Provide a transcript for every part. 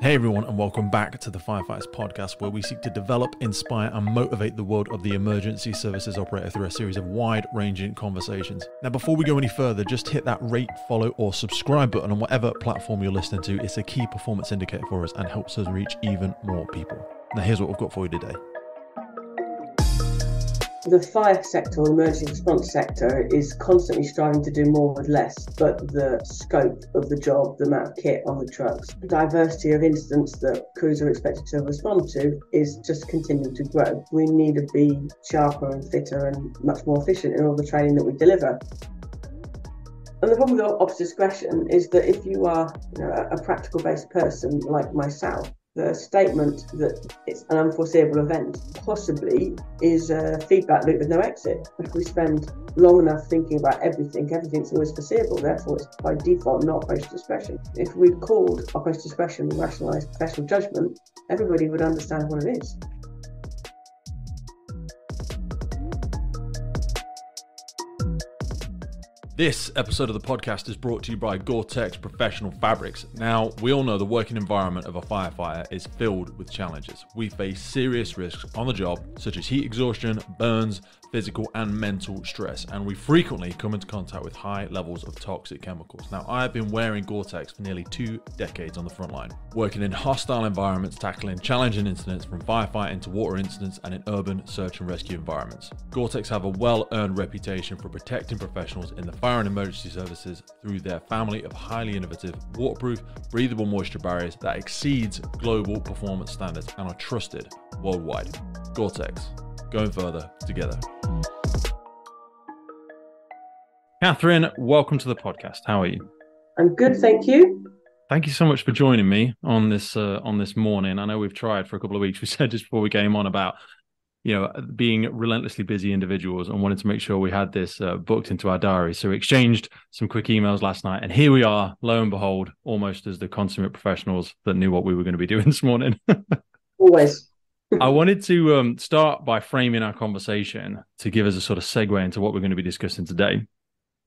Hey everyone, and welcome back to the Firefighters Podcast, where we seek to develop, inspire, and motivate the world of the emergency services operator through a series of wide-ranging conversations. Now, before we go any further, just hit that rate, follow, or subscribe button on whatever platform you're listening to. It's a key performance indicator for us and helps us reach even more people. Now, here's what we've got for you today. The fire sector or emergency response sector is constantly striving to do more with less, but the scope of the job, the amount of kit on the trucks, the diversity of incidents that crews are expected to respond to is just continuing to grow. We need to be sharper and fitter and much more efficient in all the training that we deliver. And the problem with officer discretion is that if you are you know, a practical based person like myself, the statement that it's an unforeseeable event possibly is a feedback loop with no exit. If we spend long enough thinking about everything, everything's always foreseeable, therefore it's by default not operational discretion. If we called our operational discretion rationalised professional judgment, everybody would understand what it is. This episode of the podcast is brought to you by Gore-Tex Professional Fabrics. Now, we all know the working environment of a firefighter is filled with challenges. We face serious risks on the job, such as heat exhaustion, burns, physical and mental stress, and we frequently come into contact with high levels of toxic chemicals. Now, I have been wearing Gore-Tex for nearly two decades on the front line, working in hostile environments, tackling challenging incidents from firefighting to water incidents and in urban search and rescue environments. Gore-Tex have a well-earned reputation for protecting professionals in the fire and emergency services through their family of highly innovative, waterproof, breathable moisture barriers that exceeds global performance standards and are trusted worldwide. Gore-Tex, going further together. Katherine, welcome to the podcast. How are you? I'm good, thank you. Thank you so much for joining me on this uh, on this morning. I know we've tried for a couple of weeks. We said just before we came on about you know, being relentlessly busy individuals and wanted to make sure we had this uh, booked into our diary. So we exchanged some quick emails last night, and here we are, lo and behold, almost as the consummate professionals that knew what we were going to be doing this morning. Always. I wanted to um, start by framing our conversation to give us a sort of segue into what we're going to be discussing today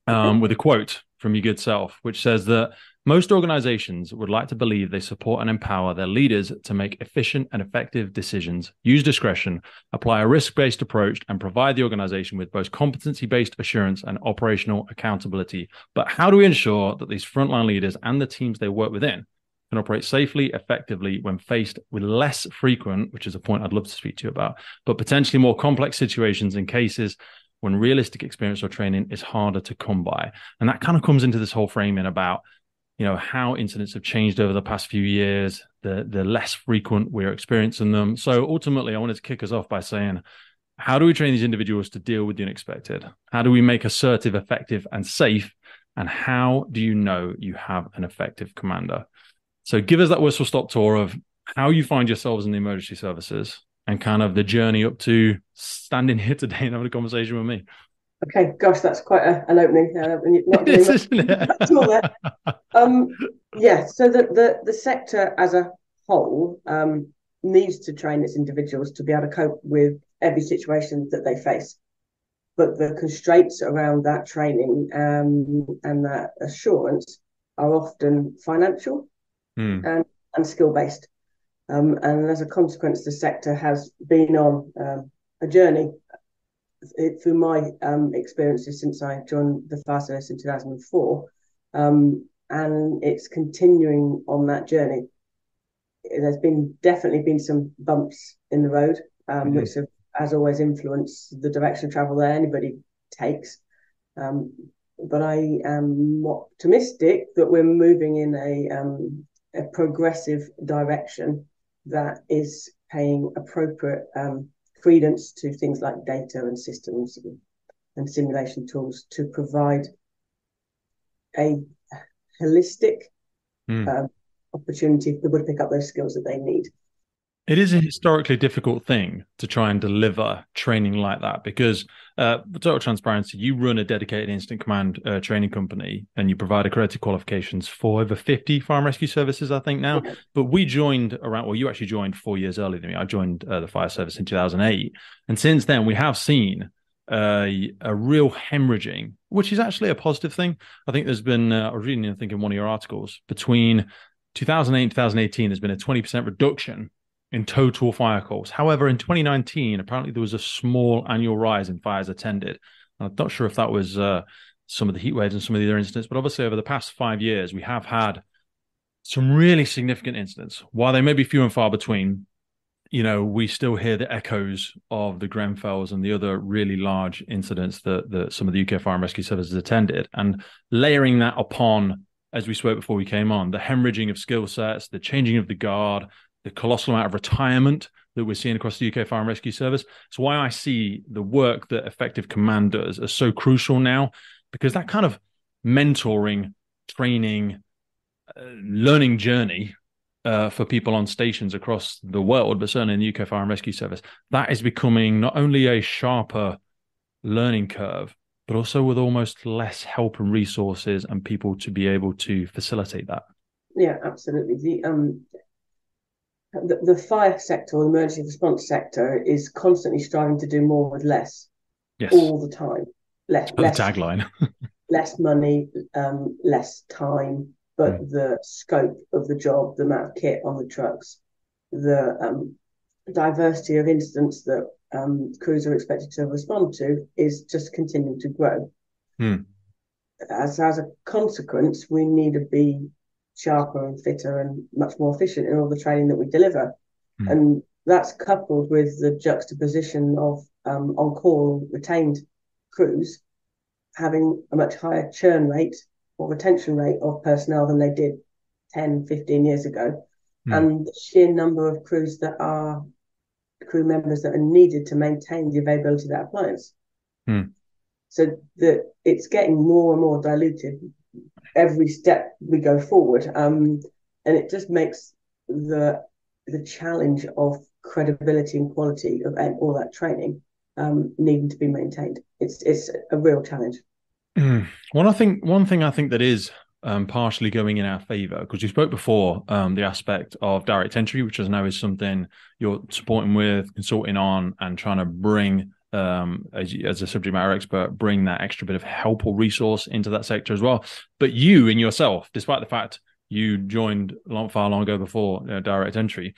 um, with a quote from your good self, which says that most organizations would like to believe they support and empower their leaders to make efficient and effective decisions, use discretion, apply a risk based approach, and provide the organization with both competency based assurance and operational accountability. But how do we ensure that these frontline leaders and the teams they work within can operate safely, effectively when faced with less frequent, which is a point I'd love to speak to you about, but potentially more complex situations and cases when realistic experience or training is harder to come by? And that kind of comes into this whole framing about you know how incidents have changed over the past few years the the less frequent we're experiencing them. So ultimately i wanted to kick us off by saying how do we train these individuals to deal with the unexpected? How do we make assertive effective and safe? And how do you know you have an effective commander so give us that whistle stop tour of how you find yourselves in the emergency services and kind of the journey up to standing here today and having a conversation with me Okay, gosh, that's quite a, an opening. Uh, not doing isn't it? um, yeah, so the, the, the sector as a whole um, needs to train its individuals to be able to cope with every situation that they face. But the constraints around that training um, and that assurance are often financial mm. and, and skill based. Um, and as a consequence, the sector has been on um, a journey it, through my um, experiences since I joined the fire service in 2004, um, and it's continuing on that journey. There's been definitely been some bumps in the road, um, mm-hmm. which have, as always, influenced the direction of travel that anybody takes. Um, but I am optimistic that we're moving in a, um, a progressive direction that is paying appropriate um, credence to things like data and systems and, simulation tools to provide a holistic mm. um, opportunity for people to pick up those skills that they need. It is a historically difficult thing to try and deliver training like that because, uh, for total transparency, you run a dedicated incident command uh, training company and you provide accredited qualifications for over 50 fire and rescue services, I think now. But we joined around, well, you actually joined four years earlier than me. I joined uh, the fire service in 2008. And since then, we have seen uh, a real hemorrhaging, which is actually a positive thing. I think there's been, uh, I was reading, I think, in one of your articles between 2008 and 2018, there's been a 20% reduction in total fire calls. However, in 2019, apparently there was a small annual rise in fires attended. I'm not sure if that was uh, some of the heat waves and some of the other incidents, but obviously over the past five years, we have had some really significant incidents. While they may be few and far between, you know, we still hear the echoes of the Grenfells and the other really large incidents that, that some of the UK Fire and Rescue Services attended, and layering that upon, as we spoke before we came on, the hemorrhaging of skill sets, the changing of the guard, the colossal amount of retirement that we're seeing across the UK Fire and Rescue Service. It's why I see the work that Effective Command does as so crucial now, because that kind of mentoring, training, uh, learning journey uh, for people on stations across the world, but certainly in the UK Fire and Rescue Service, that is becoming not only a sharper learning curve, but also with almost less help and resources and people to be able to facilitate that. Yeah, absolutely. The um the, the fire sector or the emergency response sector is constantly striving to do more with less yes. all the time. Less, less tagline. less money, um, less time, but mm. the scope of the job, the amount of kit on the trucks, the um, diversity of incidents that um, crews are expected to respond to is just continuing to grow. Mm. As, as a consequence, we need to be sharper and fitter and much more efficient in all the training that we deliver. Mm. And that's coupled with the juxtaposition of um, on call retained crews having a much higher churn rate or retention rate of personnel than they did 10, 15 years ago. Mm. And the sheer number of crews that are crew members that are needed to maintain the availability of that appliance. Mm. So that it's getting more and more diluted every step we go forward. Um, and it just makes the the challenge of credibility and quality of all that training um, needing to be maintained. It's it's a real challenge. Mm. One I think one thing I think that is um, partially going in our favor because you spoke before um, the aspect of direct entry, which I know is something you're supporting with, consulting on, and trying to bring um, as, as a subject matter expert, bring that extra bit of help or resource into that sector as well. But you in yourself, despite the fact you joined long, far long ago before uh, direct entry,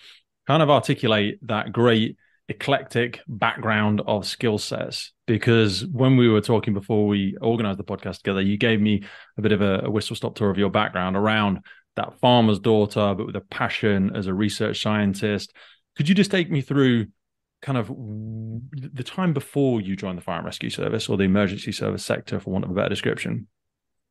kind of articulate that great eclectic background of skill sets because when we were talking before we organized the podcast together you gave me a bit of a, a whistle stop tour of your background around that farmer's daughter but with a passion as a research scientist could you just take me through kind of the time before you joined the fire and rescue service or the emergency service sector, for want of a better description,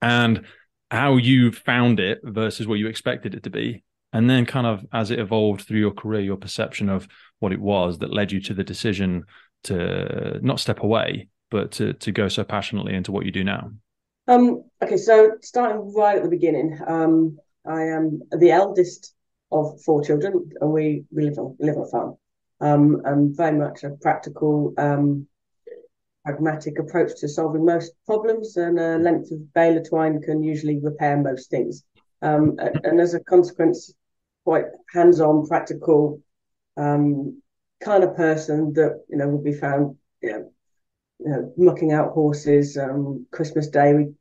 and how you found it versus what you expected it to be. And then, kind of as it evolved through your career, your perception of what it was that led you to the decision to not step away, but to, to go so passionately into what you do now. Um, okay, so starting right at the beginning, um, I am the eldest of four children, and we, we live on live on a farm um, and very much a practical, um, pragmatic approach to solving most problems. And a length of baler twine can usually repair most things. Um, and, as a consequence, quite hands-on, practical um, kind of person that you know would be found, you know, you know mucking out horses. Um, Christmas Day, we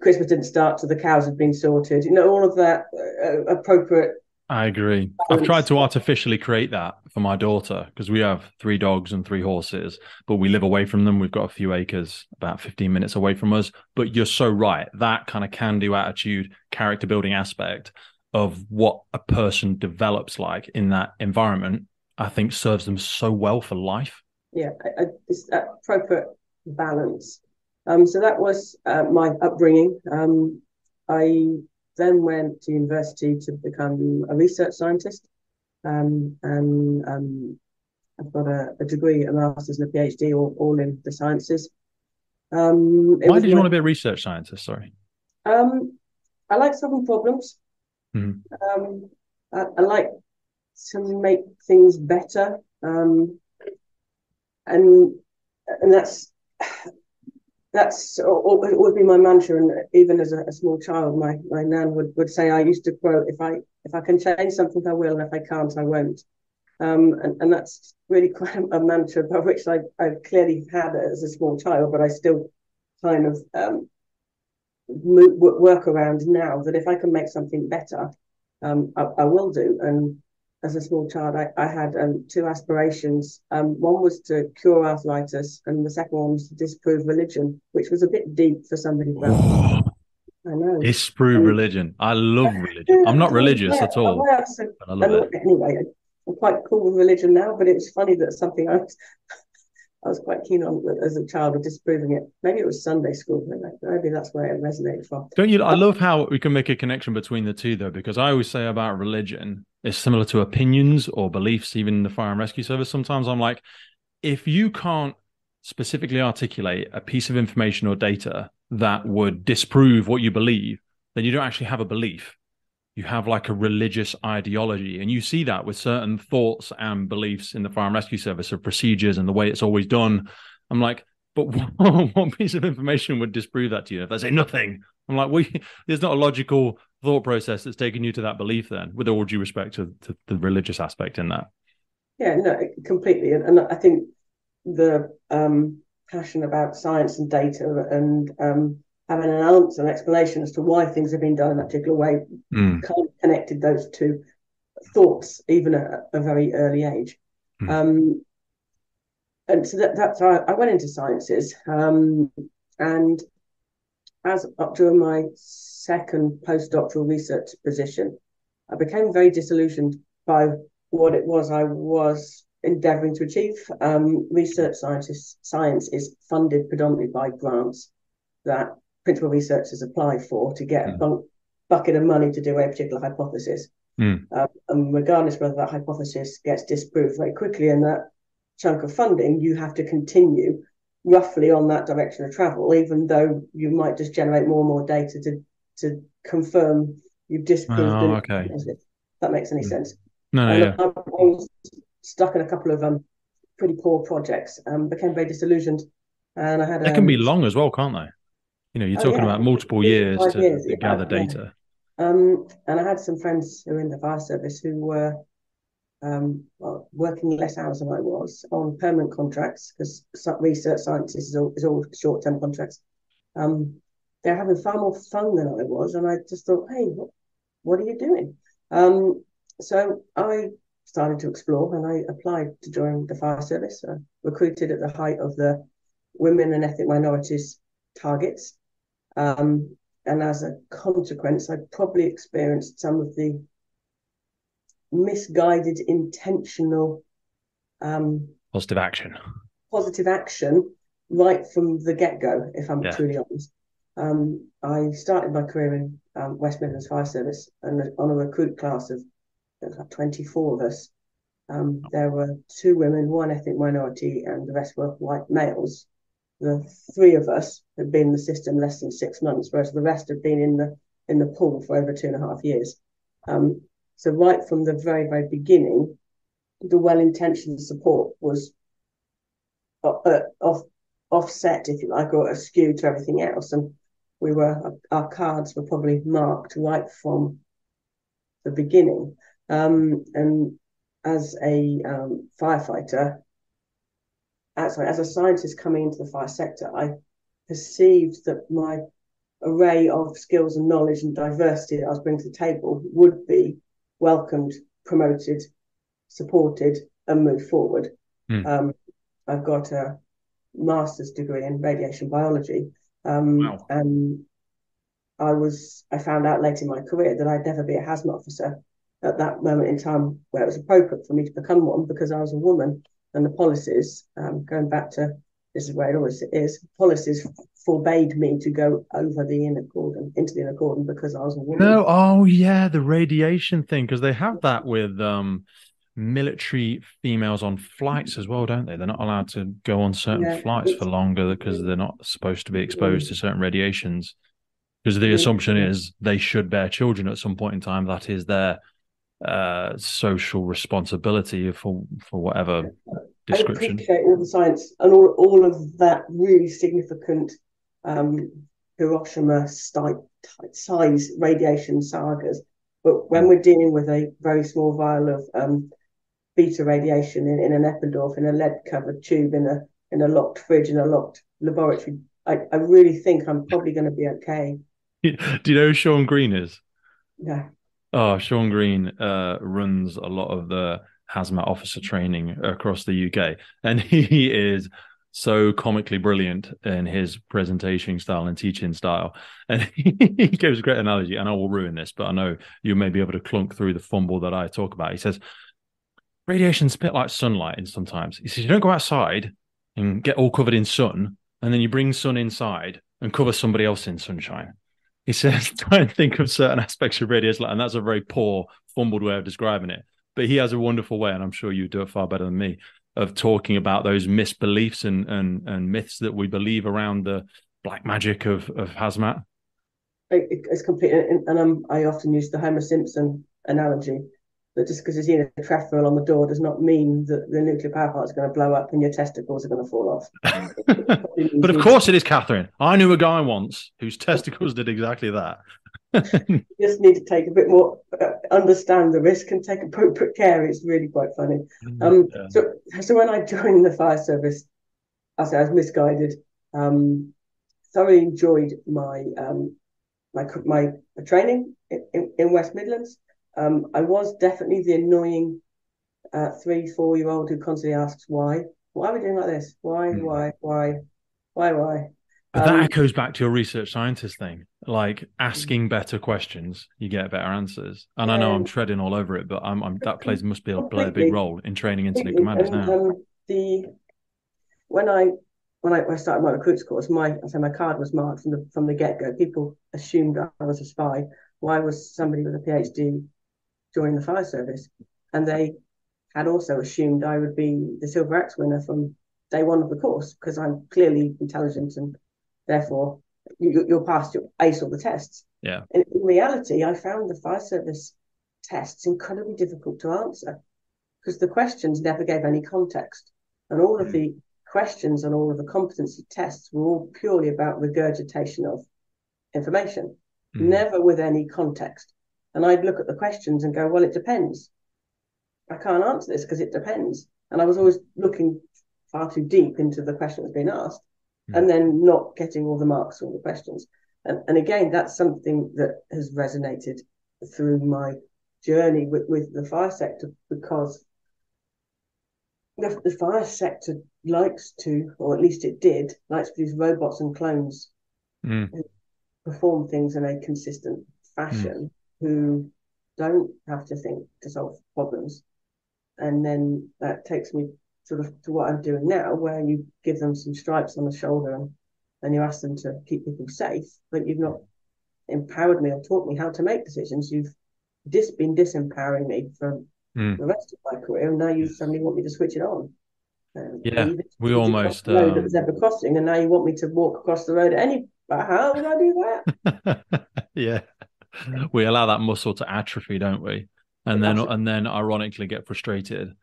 Christmas didn't start till the cows had been sorted. You know, all of that uh, appropriate I agree. I've tried to artificially create that for my daughter because we have three dogs and three horses, but we live away from them. We've got a few acres about 15 minutes away from us. But you're so right. That kind of can do attitude, character building aspect of what a person develops like in that environment, I think serves them so well for life. Yeah, it's that appropriate balance. Um, so that was uh, my upbringing. Um, I then went to university to become a research scientist. Um, and um, I've got a, a, degree, a master's, and a PhD, all, all in the sciences. Um, Why did you my, want to be a research scientist? Sorry. Um, I like solving problems. Um, I, I, like to make things better, um, and and that's that's always been my mantra. And even as a, a, small child, my my nan would, would say I used to quote, "If I if I can change something, I will, and if I can't, I won't." Um, and, and that's really quite a, mantra by which I, I clearly had as a small child, but I still kind of um, work around now that if I can make something better, um, I, I, will do. And as a small child, I, I had um, two aspirations. Um, one was to cure arthritis, and the second one was to disprove religion, which was a bit deep for somebody. Oh, I know. Disprove religion. I love religion. I'm not religious yeah, at all. So, I love it. Anyway, I'm quite cool with religion now, but it was funny that something I was I was quite keen on as a child of disproving it. Maybe it was Sunday school. Maybe that's where it resonated from. Don't you? I love how we can make a connection between the two, though, because I always say about religion, it's similar to opinions or beliefs, even in the fire and rescue service. Sometimes I'm like, if you can't specifically articulate a piece of information or data that would disprove what you believe, then you don't actually have a belief. You have like a religious ideology. And you see that with certain thoughts and beliefs in the fire and rescue service of procedures and the way it's always done. I'm like but what, piece of information would disprove that to you? If they say nothing i'm like well there's not a logical thought process that's taken you to that belief then with all due respect to, to the religious aspect in that yeah no completely and, and i think the um passion about science and data and um having an answer, an explanation as to why things have been done in that particular way, mm. kind of connected those two thoughts even at a very early age. Mm. Um, and so that, that's how I, I went into sciences. Um, and as up during my second postdoctoral research position, I became very disillusioned by what it was I was endeavouring to achieve. Um, research scientists, science is funded predominantly by grants that principal researchers apply for to get mm. a bunk, bucket of money to do a particular hypothesis. Mm. Um, and regardless whether that hypothesis gets disproved very quickly in that chunk of funding, you have to continue roughly on that direction of travel, even though you might just generate more and more data to to confirm you've disproved. Oh, okay. that makes any mm. sense. No, and yeah. I, was stuck in a couple of um, pretty poor projects, um, became very disillusioned, and I had. They um, can be um, long as well, can't they? You know, you're oh, talking yeah. about multiple years to, years, to gather yeah. data. Um, and I had some friends who were in the fire service who were um, working less hours than I was on permanent contracts because research scientists is all, is all short term contracts. Um, they're having far more fun than I was, and I just thought, hey, what, what are you doing? Um, so I started to explore, and I applied to join the fire service. Recruited at the height of the women and ethnic minorities targets. Um, and as a consequence, I probably experienced some of the misguided, intentional um, positive action. Positive action right from the get go, if I'm yeah. truly honest. Um, I started my career in um, West Midlands Fire Service and on a recruit class of like 24 of us. Um, there were two women, one ethnic minority, and the rest were white males the three of us had been in the system less than six months, whereas the rest had been in the in the pool for over two and a half years. Um, so right from the very very beginning, the well-intentioned support was uh, uh, off offset, if you like, or askew to everything else, and we were our cards were probably marked right from the beginning. Um, and as a um, firefighter, as, as a scientist coming into the fire sector, I perceived that my array of skills and knowledge and diversity that I was bringing to the table would be welcomed, promoted, supported, and moved forward. Mm. Um, I've got a master's degree in radiation biology, um, wow. and I was I found out late in my career that I'd never be a hazmat officer at that moment in time where it was appropriate for me to become one because I was a woman and the policies, um, going back to this is where it always is, policies forbade me to go over the inner cordon into the inner cordon because I was a woman. No, oh yeah, the radiation thing because they have that with um, military females on flights as well, don't they? They're not allowed to go on certain yeah, flights for longer because they're not supposed to be exposed mm. to certain radiations. Because the assumption is they should bear children at some point in time. That is their uh, social responsibility for for whatever description. I appreciate all the science and all, all of that really significant um, Hiroshima size radiation sagas. But when we're dealing with a very small vial of um, beta radiation in, in an Eppendorf, in a lead covered tube, in a in a locked fridge, in a locked laboratory, I, I really think I'm probably going to be okay. Do you know who Shaun Green is? No. Oh, Sean Green uh, runs a lot of the hazmat officer training across the UK, and he is so comically brilliant in his presentation style and teaching style. And he gives a great analogy, and I will ruin this, but I know you may be able to clunk through the fumble that I talk about. He says, Radiation's a bit like sunlight, and sometimes he says, You don't go outside and get all covered in sun, and then you bring sun inside and cover somebody else in sunshine. He says, Try and think of certain aspects of radiation, and that's a very poor, fumbled way of describing it. But he has a wonderful way, and I'm sure you do it far better than me, of talking about those misbeliefs and and, and myths that we believe around the black magic of of hazmat. It's completely, and I'm, I often use the Homer Simpson analogy that just because you see a trefoil on the door does not mean that the nuclear power plant is going to blow up and your testicles are going to fall off. but of course it is, Katherine. I knew a guy once whose testicles did exactly that. you just need to take a bit more, uh, understand the risk and take appropriate care. It's really quite funny. Mm, um, yeah. So, so when I joined the fire service, I I was misguided. Um, thoroughly enjoyed my um, my my training in, in West Midlands. Um, I was definitely the annoying uh, three, four year old who constantly asks why. Why are we doing like this? Why, mm. why, why, why, why? But that um, echoes back to your research scientist thing. Like asking better questions, you get better answers. And yeah. I know I'm treading all over it, but I'm, I'm that plays must be a, play a big role in training incident commanders now. Um, the when I when I, when I started my recruits course, my I say my card was marked from the from the get go. People assumed I was a spy. Why was somebody with a PhD joining the fire service? And they had also assumed I would be the Silver Axe winner from day one of the course because I'm clearly intelligent and therefore you, you're past your ace all the tests. Yeah. In, in reality, I found the fire service tests incredibly difficult to answer because the questions never gave any context, and all of mm. the questions and all of the competency tests were all purely about regurgitation of information, mm. never with any context. And I'd look at the questions and go, well, it depends. I can't answer this because it depends. And I was always looking far too deep into the question that was being asked and then not getting all the marks, all the questions. And, and again, that's something that has resonated through my journey with, with the fire sector because the, the fire sector likes to, or at least it did, likes to produce robots and clones mm. who perform things in a consistent fashion, mm. who don't have to think to solve problems. And then that takes me sort of to what I'm doing now, where you give them some stripes on the shoulder and, and you ask them to keep people safe, but you've not empowered me or taught me how to make decisions. You've just been disempowering me from mm. the rest of my career, and now you suddenly want me to switch it on. Um, yeah, we almost the road um... that was crossing, and now you want me to walk across the road at any. How would I do that? yeah, we allow that muscle to atrophy, don't we? And then, and then, ironically, get frustrated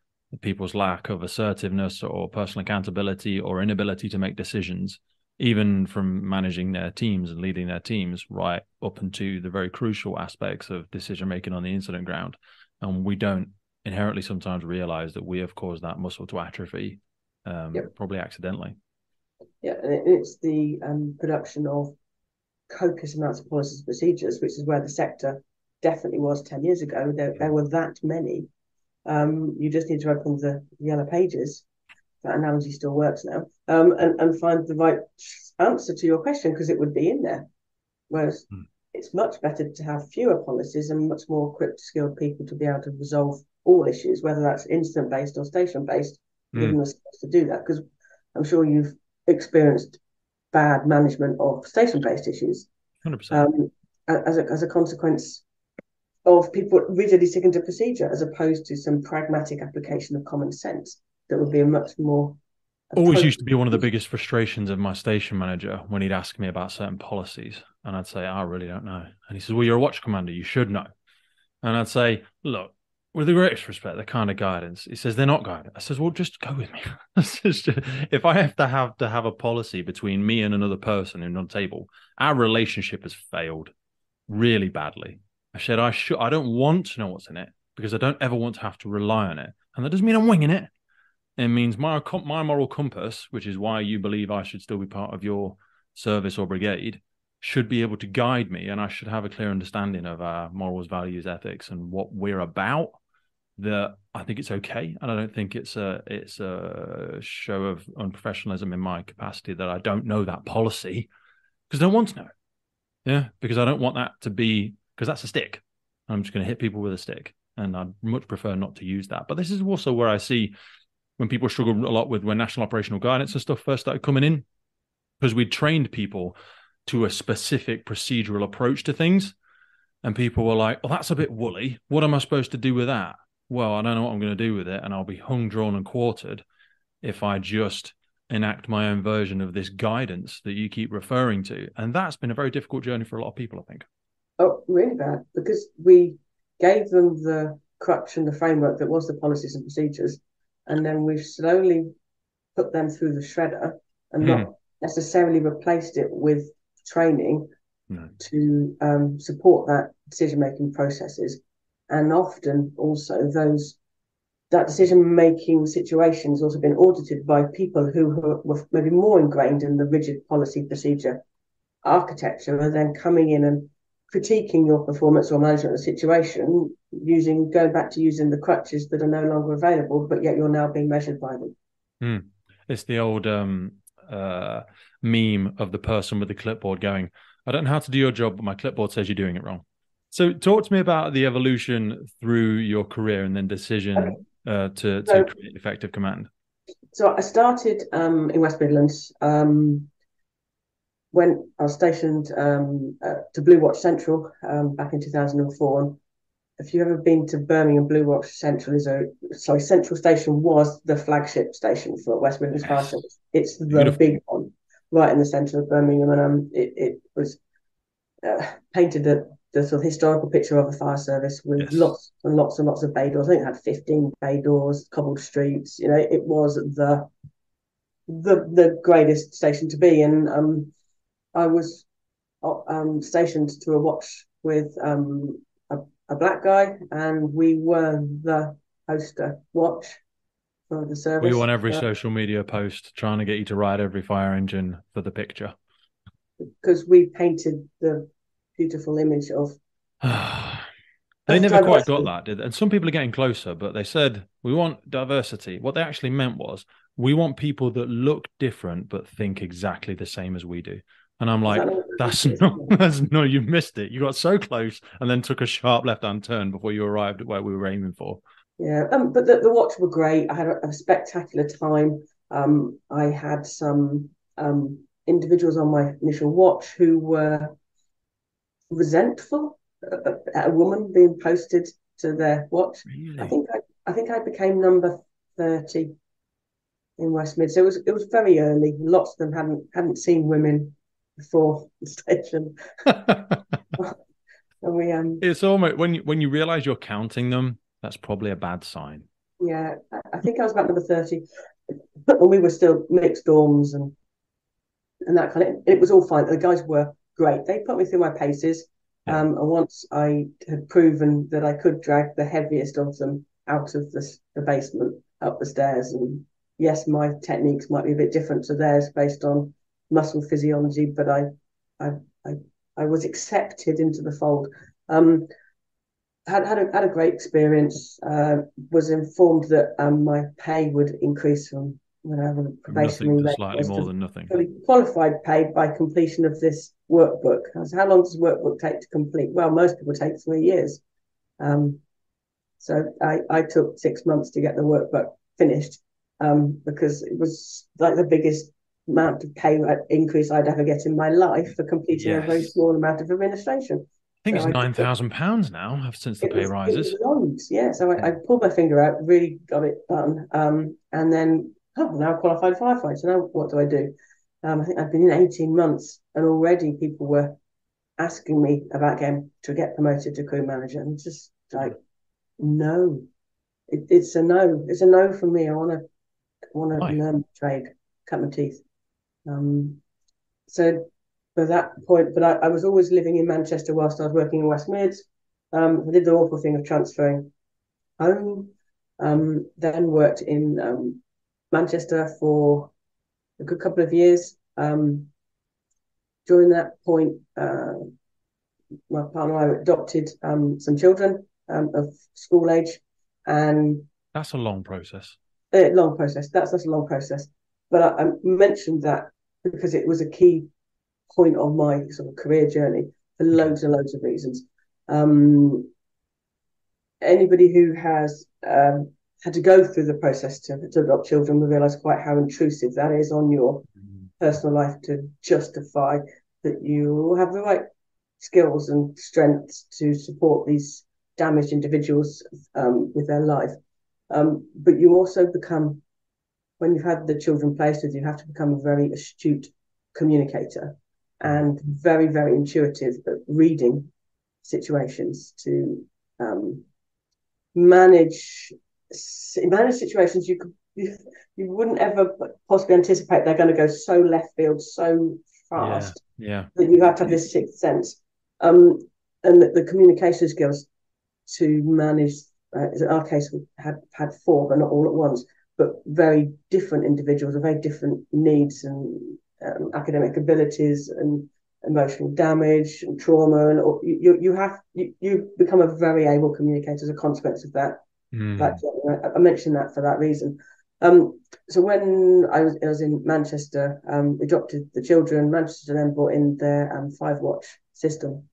people's lack of assertiveness or personal accountability or inability to make decisions, even from managing their teams and leading their teams, right up into the very crucial aspects of decision making on the incident ground. And we don't inherently sometimes realize that we have caused that muscle to atrophy, um, yep. probably accidentally. Yeah, and it's the um, production of copious amounts of policies and procedures, which is where the sector definitely was 10 years ago. There, there were that many um, you just need to open the yellow pages. That analogy still works now, um, and, and find the right answer to your question because it would be in there. Whereas mm. it's much better to have fewer policies and much more equipped, skilled people to be able to resolve all issues, whether that's incident based or station based, mm. given the skills to do that. Because I'm sure you've experienced bad management of station based issues. 100%. Um, as, a, as a consequence of people rigidly sticking to procedure as opposed to some pragmatic application of common sense that would be a much more always used to be one of the biggest frustrations of my station manager when he'd ask me about certain policies and i'd say i really don't know and he says well you're a watch commander you should know and i'd say look with the greatest respect, the kind of guidance. He says they're not guided. I says, well, just go with me. just, if I have to have to have a policy between me and another person in on table, our relationship has failed really badly. I said I should. I don't want to know what's in it because I don't ever want to have to rely on it, and that doesn't mean I'm winging it. It means my my moral compass, which is why you believe I should still be part of your service or brigade, should be able to guide me and I should have a clear understanding of our morals, values, ethics, and what we're about, that I think it's okay. And I don't think it's a it's a show of unprofessionalism in my capacity that I don't know that policy because I don't want to know. Yeah, because I don't want that to be because that's a stick. I'm just going to hit people with a stick, and I'd much prefer not to use that. But this is also where I see when people struggle a lot with when national operational guidance and stuff first started coming in, because we trained people to a specific procedural approach to things, and people were like, "Well, that's a bit woolly. What am I supposed to do with that?" Well, I don't know what I'm going to do with it, and I'll be hung, drawn, and quartered if I just enact my own version of this guidance that you keep referring to. And that's been a very difficult journey for a lot of people, I think. Oh, really bad. Because we gave them the crutch and the framework that was the policies and procedures. And then we've slowly put them through the shredder and hmm. not necessarily replaced it with training no. to um, support that decision making processes. And often also those that decision making situation has also been audited by people who, who were maybe more ingrained in the rigid policy procedure architecture and then coming in and critiquing your performance or management of the situation using going back to using the crutches that are no longer available, but yet you're now being measured by them. Mm. It's the old um, uh, meme of the person with the clipboard going, I don't know how to do your job, but my clipboard says you're doing it wrong. So, talk to me about the evolution through your career and then decision okay. uh, to, to so, create effective command. So, I started um, in West Midlands. Um, when I was stationed um, to Blue Watch Central um, back in 2004. If you've ever been to Birmingham, Blue Watch Central is a sorry, Central Station was the flagship station for West Midlands yes. Fire Service. It's the Beautiful. big one, right in the centre of Birmingham, and um, it, it was uh, painted the, the sort of historical picture of a fire service with yes. lots and lots and lots of bay doors. I think it had 15 bay doors, cobbled streets. You know, it was the the the greatest station to be, and um, I was uh, um, stationed to a watch with um, a, a, black guy, and we were the poster watch for the service. We want every uh, social media post trying to get you to ride every fire engine for the picture. Because we painted the beautiful image of. they never quite got that, did they? And some people are getting closer, but they said we want diversity. What they actually meant was we want people that look different but think exactly the same as we do. And I'm like, that's not, that's no, you missed it. You got so close and then took a sharp left hand turn before you arrived at where we were aiming for. Yeah, um, but the, the watch were great. I had a, a spectacular time. Um, I had some um, individuals on my initial watch who were resentful at a woman being posted to their watch. Really? I think I, I think I became number thirty in West Mid. So it was it was very early. Lots of them hadn't hadn't seen women before the station. and we um it's almost when you when you realize you're counting them, that's probably a bad sign. Yeah, I think I was about number 30. But we were still mixed dorms and and that kind of it was all fine. The guys were great. They put me through my paces. Yeah. Um, and once I had proven that I could drag the heaviest of them out of the, the basement up the stairs, and yes, my techniques might be a bit different to theirs based on muscle physiology, but I, I, I, I was accepted into the fold. Um, had had a, had a great experience. Uh, was informed that um, my pay would increase from whatever probationary slightly more than nothing. Qualified pay by completion of this workbook. How long does workbook take to complete? Well, most people take three years. Um, so I, I took six months to get the workbook finished um, because it was like the biggest amount of pay increase I'd ever get in my life for completing yes. a very small amount of administration. I think so it's nine thousand pounds now since the pay was, rises. Yeah. So I, I, pulled my finger out, really got it done, um, and then oh, now qualified firefighter. Now what do I do? Um, I think I've been in eighteen months, and already people were asking me about getting to get promoted to crew manager, and just like no, it, it's a no. It's a no for me. I want to want to learn trade, cut my teeth. Um, so for that point, but I, I, was always living in Manchester whilst I was working in West Mids. Um, I did the awful thing of transferring home. Um, then worked in um, Manchester for a good couple of years. Um, during that point, uh, my partner and I adopted um, some children um, of school age, and that's a long process. A long process. That's that's a long process. But I, I mentioned that because it was a key point of my sort of career journey for loads and loads of reasons. Um, anybody who has um, had to go through the process to, to adopt children will realise quite how intrusive that is on your mm. personal life to justify that you have the right skills and strengths to support these damaged individuals um, with their life. Um, but you also become, when you've had the children placed with you, you have to become a very astute communicator and very, very intuitive at reading situations to um, manage manage situations you could you, you wouldn't ever possibly anticipate they're going to go so left field so fast yeah, yeah. that you have to have this sixth sense um, and the, the, communication skills to manage uh, in our case we had had four but not all at once but very different individuals with very different needs and um, academic abilities and emotional damage and trauma and you you have you, you become a very able communicator as a consequence of that mm. that I, I mentioned that for that reason um, so when I was, I was in Manchester, um, we adopted the children. Manchester then brought in their um, five watch system,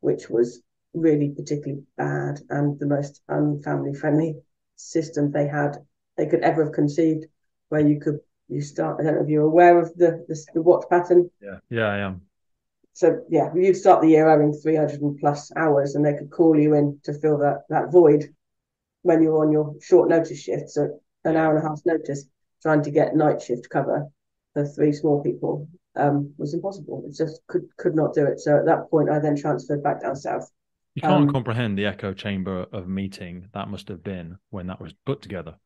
which was really particularly bad and the most unfamily friendly system they had they could ever have conceived, where you could you start. I don't know if you're aware of the the, the watch pattern. Yeah, yeah, I am. So yeah, you'd start the year having 300 plus hours, and they could call you in to fill that that void when you're on your short notice shift. So an hour and a half notice, trying to get night shift cover for three small people um, was impossible. It just could could not do it. So at that point, I then transferred back down south. You can't um, comprehend the echo chamber of meeting that must have been when that was put together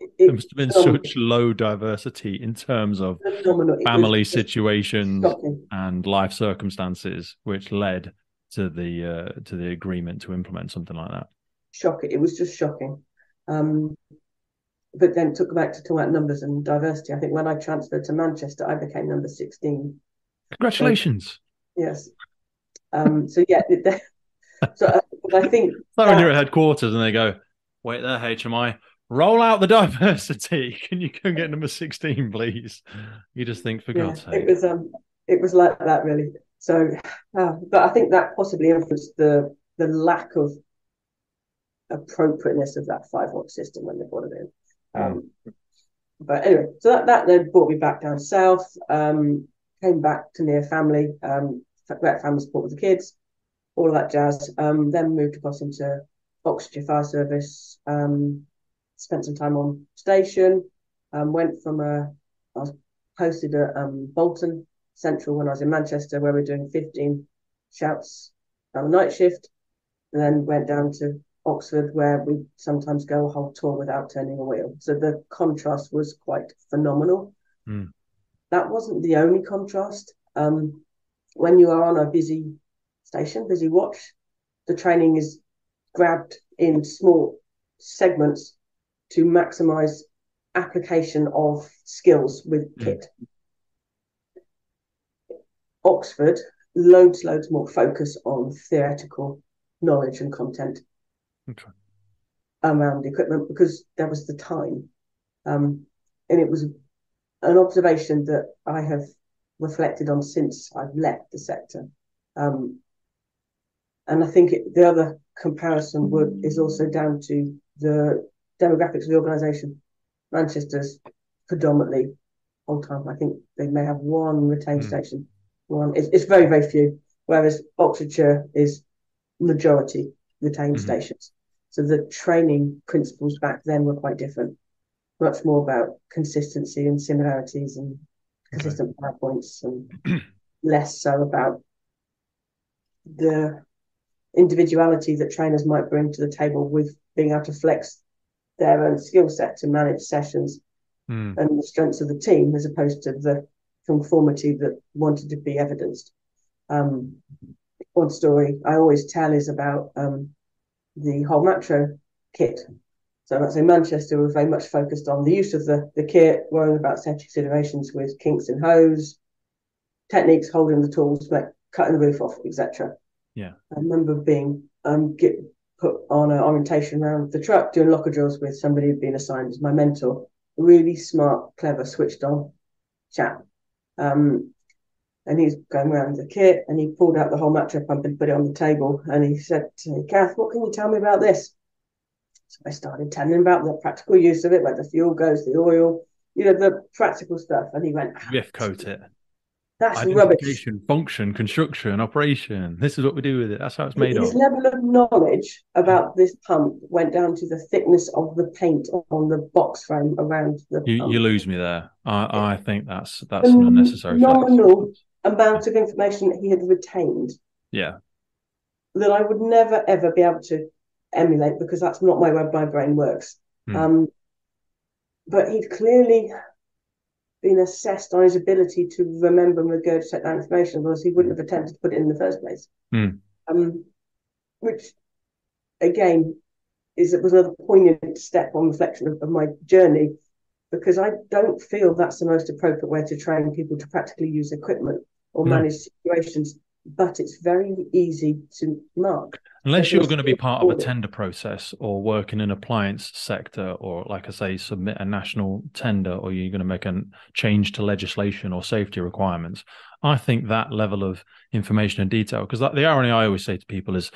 it, there must have been um, such low diversity in terms of family situations and life circumstances, which led to the uh, to the agreement to implement something like that. Shocking! It was just shocking. Um, but then took back to talk about numbers and diversity. I think when I transferred to Manchester, I became number sixteen. Congratulations! So, yes. Um, so yeah, so uh, I think it's like that, when you're at headquarters and they go, "Wait there, HMI." roll out the diversity. Can you go get number 16, please? You just think, for yeah, God's sake. It was, um, it was like that, really. So, uh, but I think that possibly influenced the, the lack of appropriateness of that five watch system when they brought it in. Hmm. Um, But anyway, so that, that then brought me back down south, um, came back to near family, um, great family support with the kids, all of that jazz. Um, then moved across into Oxfordshire Fire Service, um, spent some time on station. Um, went from a, I was posted at um, Bolton Central when I was in Manchester, where we are doing 15 shouts on a night shift, and then went down to Oxford, where we sometimes go a whole tour without turning a wheel. So the contrast was quite phenomenal. Mm. That wasn't the only contrast. Um, when you are on a busy station, busy watch, the training is grabbed in small segments to maximize application of skills with mm. kit. Oxford, loads, loads more focus on theoretical knowledge and content okay. around equipment because there was the time. Um, and it was an observation that I have reflected on since I've left the sector. Um, and I think it, the other comparison would is also down to the demographics of the organisation. Manchester's predominantly wholetime. I think they may have one retained mm. station. One. It's, it's, very very few. Whereas Oxfordshire is majority retained mm-hmm. stations. So the training principles back then were quite different. Much more about consistency and similarities and consistent okay. powerpoints, and less so about the individuality that trainers might bring to the table with being able to flex their own skill set to manage sessions mm. and the strengths of the team as opposed to the conformity that wanted to be evidenced. Um, one story I always tell is about um, the Holmatro kit. So say Manchester was very much focused on the use of the, the kit, worrying about safety considerations with kinks in hose, techniques, holding the tools, like cutting the roof off, etc. Yeah. I remember being um, get put on an orientation around the truck doing locker drills with somebody who'd been assigned as my mentor. Really smart, clever, switched on chap. Um, and he's going around the kit and he pulled out the Holmatro pump and put it on the table and he said to me, Kath, what can you tell me about this? So I started telling him about the practical use of it, where the fuel goes, the oil, you know, the practical stuff. And he went, Riff coat it. That's rubbish. Function, construction, operation. This is what we do with it. That's how it's made His of. level of knowledge about this pump went down to the thickness of the paint on the box frame around the you, pump. You lose me there. I, I think that's that's an unnecessary. Phenomenal amount of information that he had retained. Yeah. That I would never ever be able to emulate because that's not my way my brain works. Mm. Um, but he'd clearly been assessed on his ability to remember and regurgitate that information, otherwise he wouldn't have attempted to put it in the first place. Mm. Um, which, again, is it was another poignant step on reflection of, of my journey, because I don't feel that's the most appropriate way to train people to practically use equipment or no. manage situations but it's very easy to mark. Unless you're going to be part of a tender process or work in an appliance sector, or like I say, submit a national tender, or you're going to make a change to legislation or safety requirements. I think that level of information and detail, because the irony I always say to people is,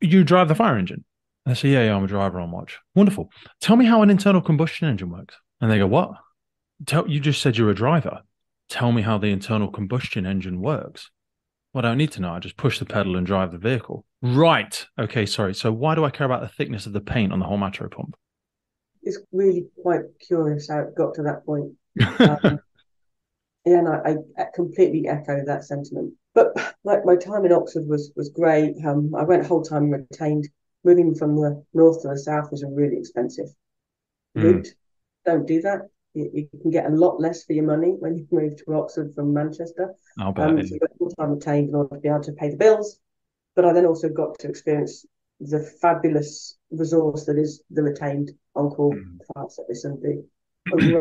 you drive the fire engine. And they say, yeah, yeah, I'm a driver on watch. Wonderful. Tell me how an internal combustion engine works. And they go, what? Tell you just said you're a driver. Tell me how the internal combustion engine works. Well, I don't need to know. I just push the pedal and drive the vehicle. Right. Okay, sorry. So why do I care about the thickness of the paint on the Holmatro pump? It's really quite curious how it got to that point. Um, yeah, and I, I, completely echo that sentiment. But like my time in Oxford was was great. Um, I went wholetime retained. Moving from the north to the south was a really expensive mm. route. Don't do that you, you, can get a lot less for your money when you move to Oxford from Manchester. I'll bet. Um, so full time retained in order to be able to pay the bills. But I then also got to experience the fabulous resource that is the retained on-call mm. fire service and the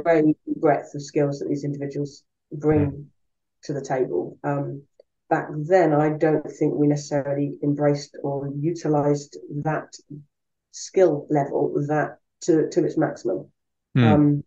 great breadth of skills that these individuals bring mm. to the table. Um, back then, I don't think we necessarily embraced or utilized that skill level that to, to its maximum. Mm. Um,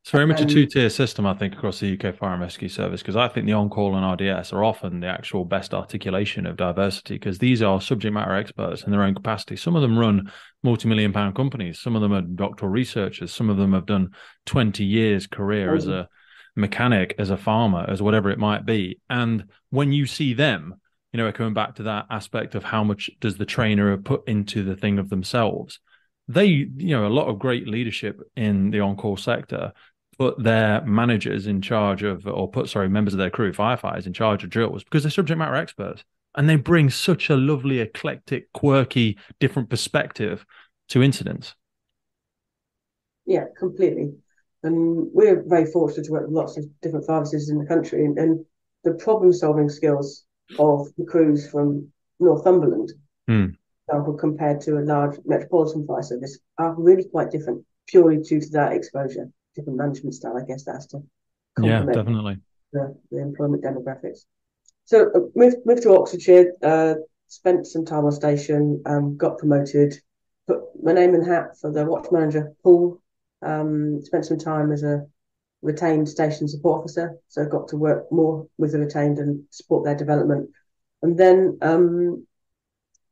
it's very much um, a two tier system, I think, across the UK Fire and Rescue Service, because I think the on call and RDS are often the actual best articulation of diversity, because these are subject matter experts in their own capacity. Some of them run multi million pound companies, some of them are doctoral researchers, some of them have done 20 years career oh. as mm. a mechanic, as a farmer, as whatever it might be. And when you see them, you know, coming back to that aspect of how much does the trainer put into the thing of themselves they, you know, a lot of great leadership in the on-call sector put their managers in charge of, or put, sorry, members of their crew, firefighters in charge of drills because they're subject matter experts. And they bring such a lovely, eclectic, quirky, different perspective to incidents. Yeah, completely. And we're very fortunate to work with lots of different fire services in the country. And, and the problem solving skills of the crews from Northumberland mm example, compared to a large metropolitan fire service, are really quite different purely due to that exposure. Different management style, I guess that's to yeah, definitely the, the employment demographics. So uh, moved moved to Oxfordshire, uh, spent some time on station, um, got promoted, put my name in the hat for the watch manager pool. Um, spent some time as a retained station support officer, so got to work more with the retained and support their development. And then um,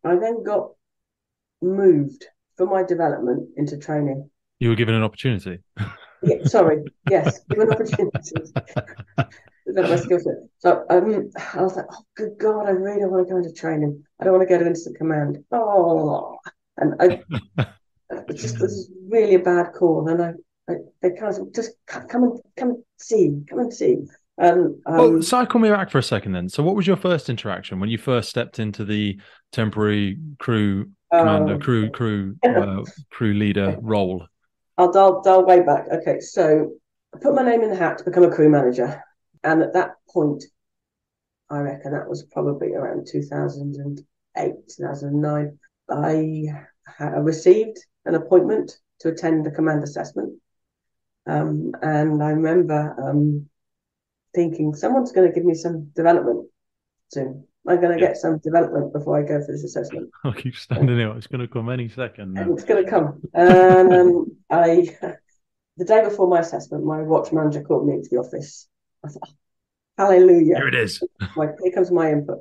I then got moved for my development into training. You were given an opportunity. yeah, sorry, yes, given opportunities. my skill set. So um, I was like, oh, good God, I really don't want to go into training. I don't want to go to incident command. Oh, and I, it's just this is really a bad call. And I, I they kind of just come and come and see, come and see. Um, um, well, cycle me back for a second then. So, what was your first interaction when you first stepped into the temporary crew commander, um, crew crew uh, crew leader role? I'll dial, dial way back. Okay, so I put my name in the hat to become a crew manager, and at that point, I reckon that was probably around 2008, 2009. I received an appointment to attend the command assessment, um, and I remember um, thinking someone's going to give me some development soon. I'm going to yeah. get some development before I go for this assessment. I'll keep standing here. It's going to come any second. Now. It's going to come. And um, I, the day before my assessment, my watch manager called me into the office. I thought, hallelujah. Here it is. My, here comes my input.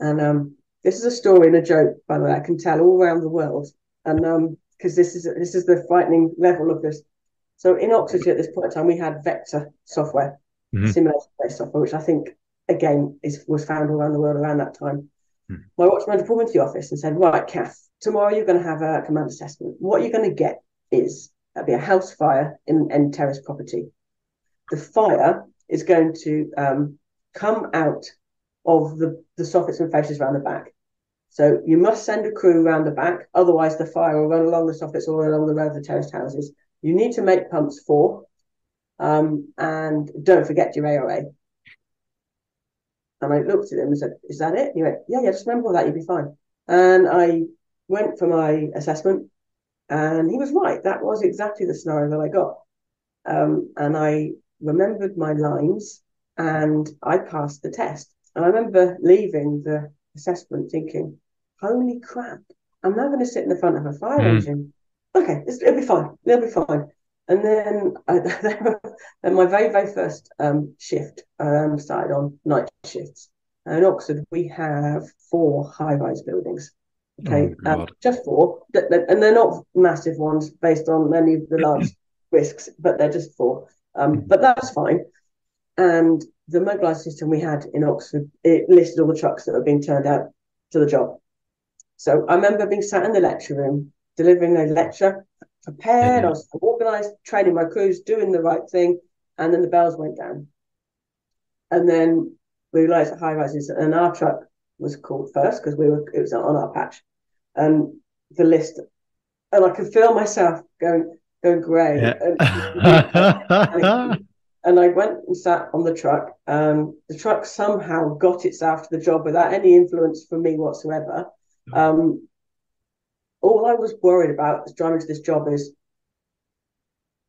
And um, this is a story and a joke, by the way, I can tell all around the world. And um, because this is this is the frightening level of this. So in Oxford at this point in time, we had vector software, mm-hmm. simulation-based software, which I think again is was found around the world around that time. Mm-hmm. My watch manager pulled me into the office and said, "Right, Kath, tomorrow you're going to have a command assessment. What you're going to get is there'll be a house fire in an end terrace property. The fire is going to um, come out of the, the soffits and fascias around the back. So you must send a crew around the back, otherwise the fire will run along the soffits or along the road of the terraced houses. You need to make pumps for, um, and don't forget your ARA. And I looked at him and said, "Is that it?" And he went, "Yeah, yeah. Just remember all that. You'll be fine." And I went for my assessment, and he was right. That was exactly the scenario that I got. Um, and I remembered my lines, and I passed the test. And I remember leaving the assessment thinking, holy crap, I'm now going to sit in the front of a fire mm. engine. Okay, it'll be fine. It'll be fine. And then, I, then my very, very first um, shift um, started on night shifts. And in Oxford, we have four high rise buildings. Okay, oh, um, just four. And they're not massive ones based on any of the large risks, but they're just four. Um, but that's fine. And the mobilised system we had in Oxford, it listed all the trucks that were being turned out to the job. So I remember being sat in the lecture room, delivering a lecture, prepared, mm-hmm. I was organised, training my crews, doing the right thing, and then the bells went down. And then we realised at high rises, and our truck was called first because we were it was on our patch, and the list, and I could feel myself going going grey. Yeah. And, and I went and sat on the truck. Um, the truck somehow got itself to the job without any influence from me whatsoever. Um, all I was worried about as driving to this job is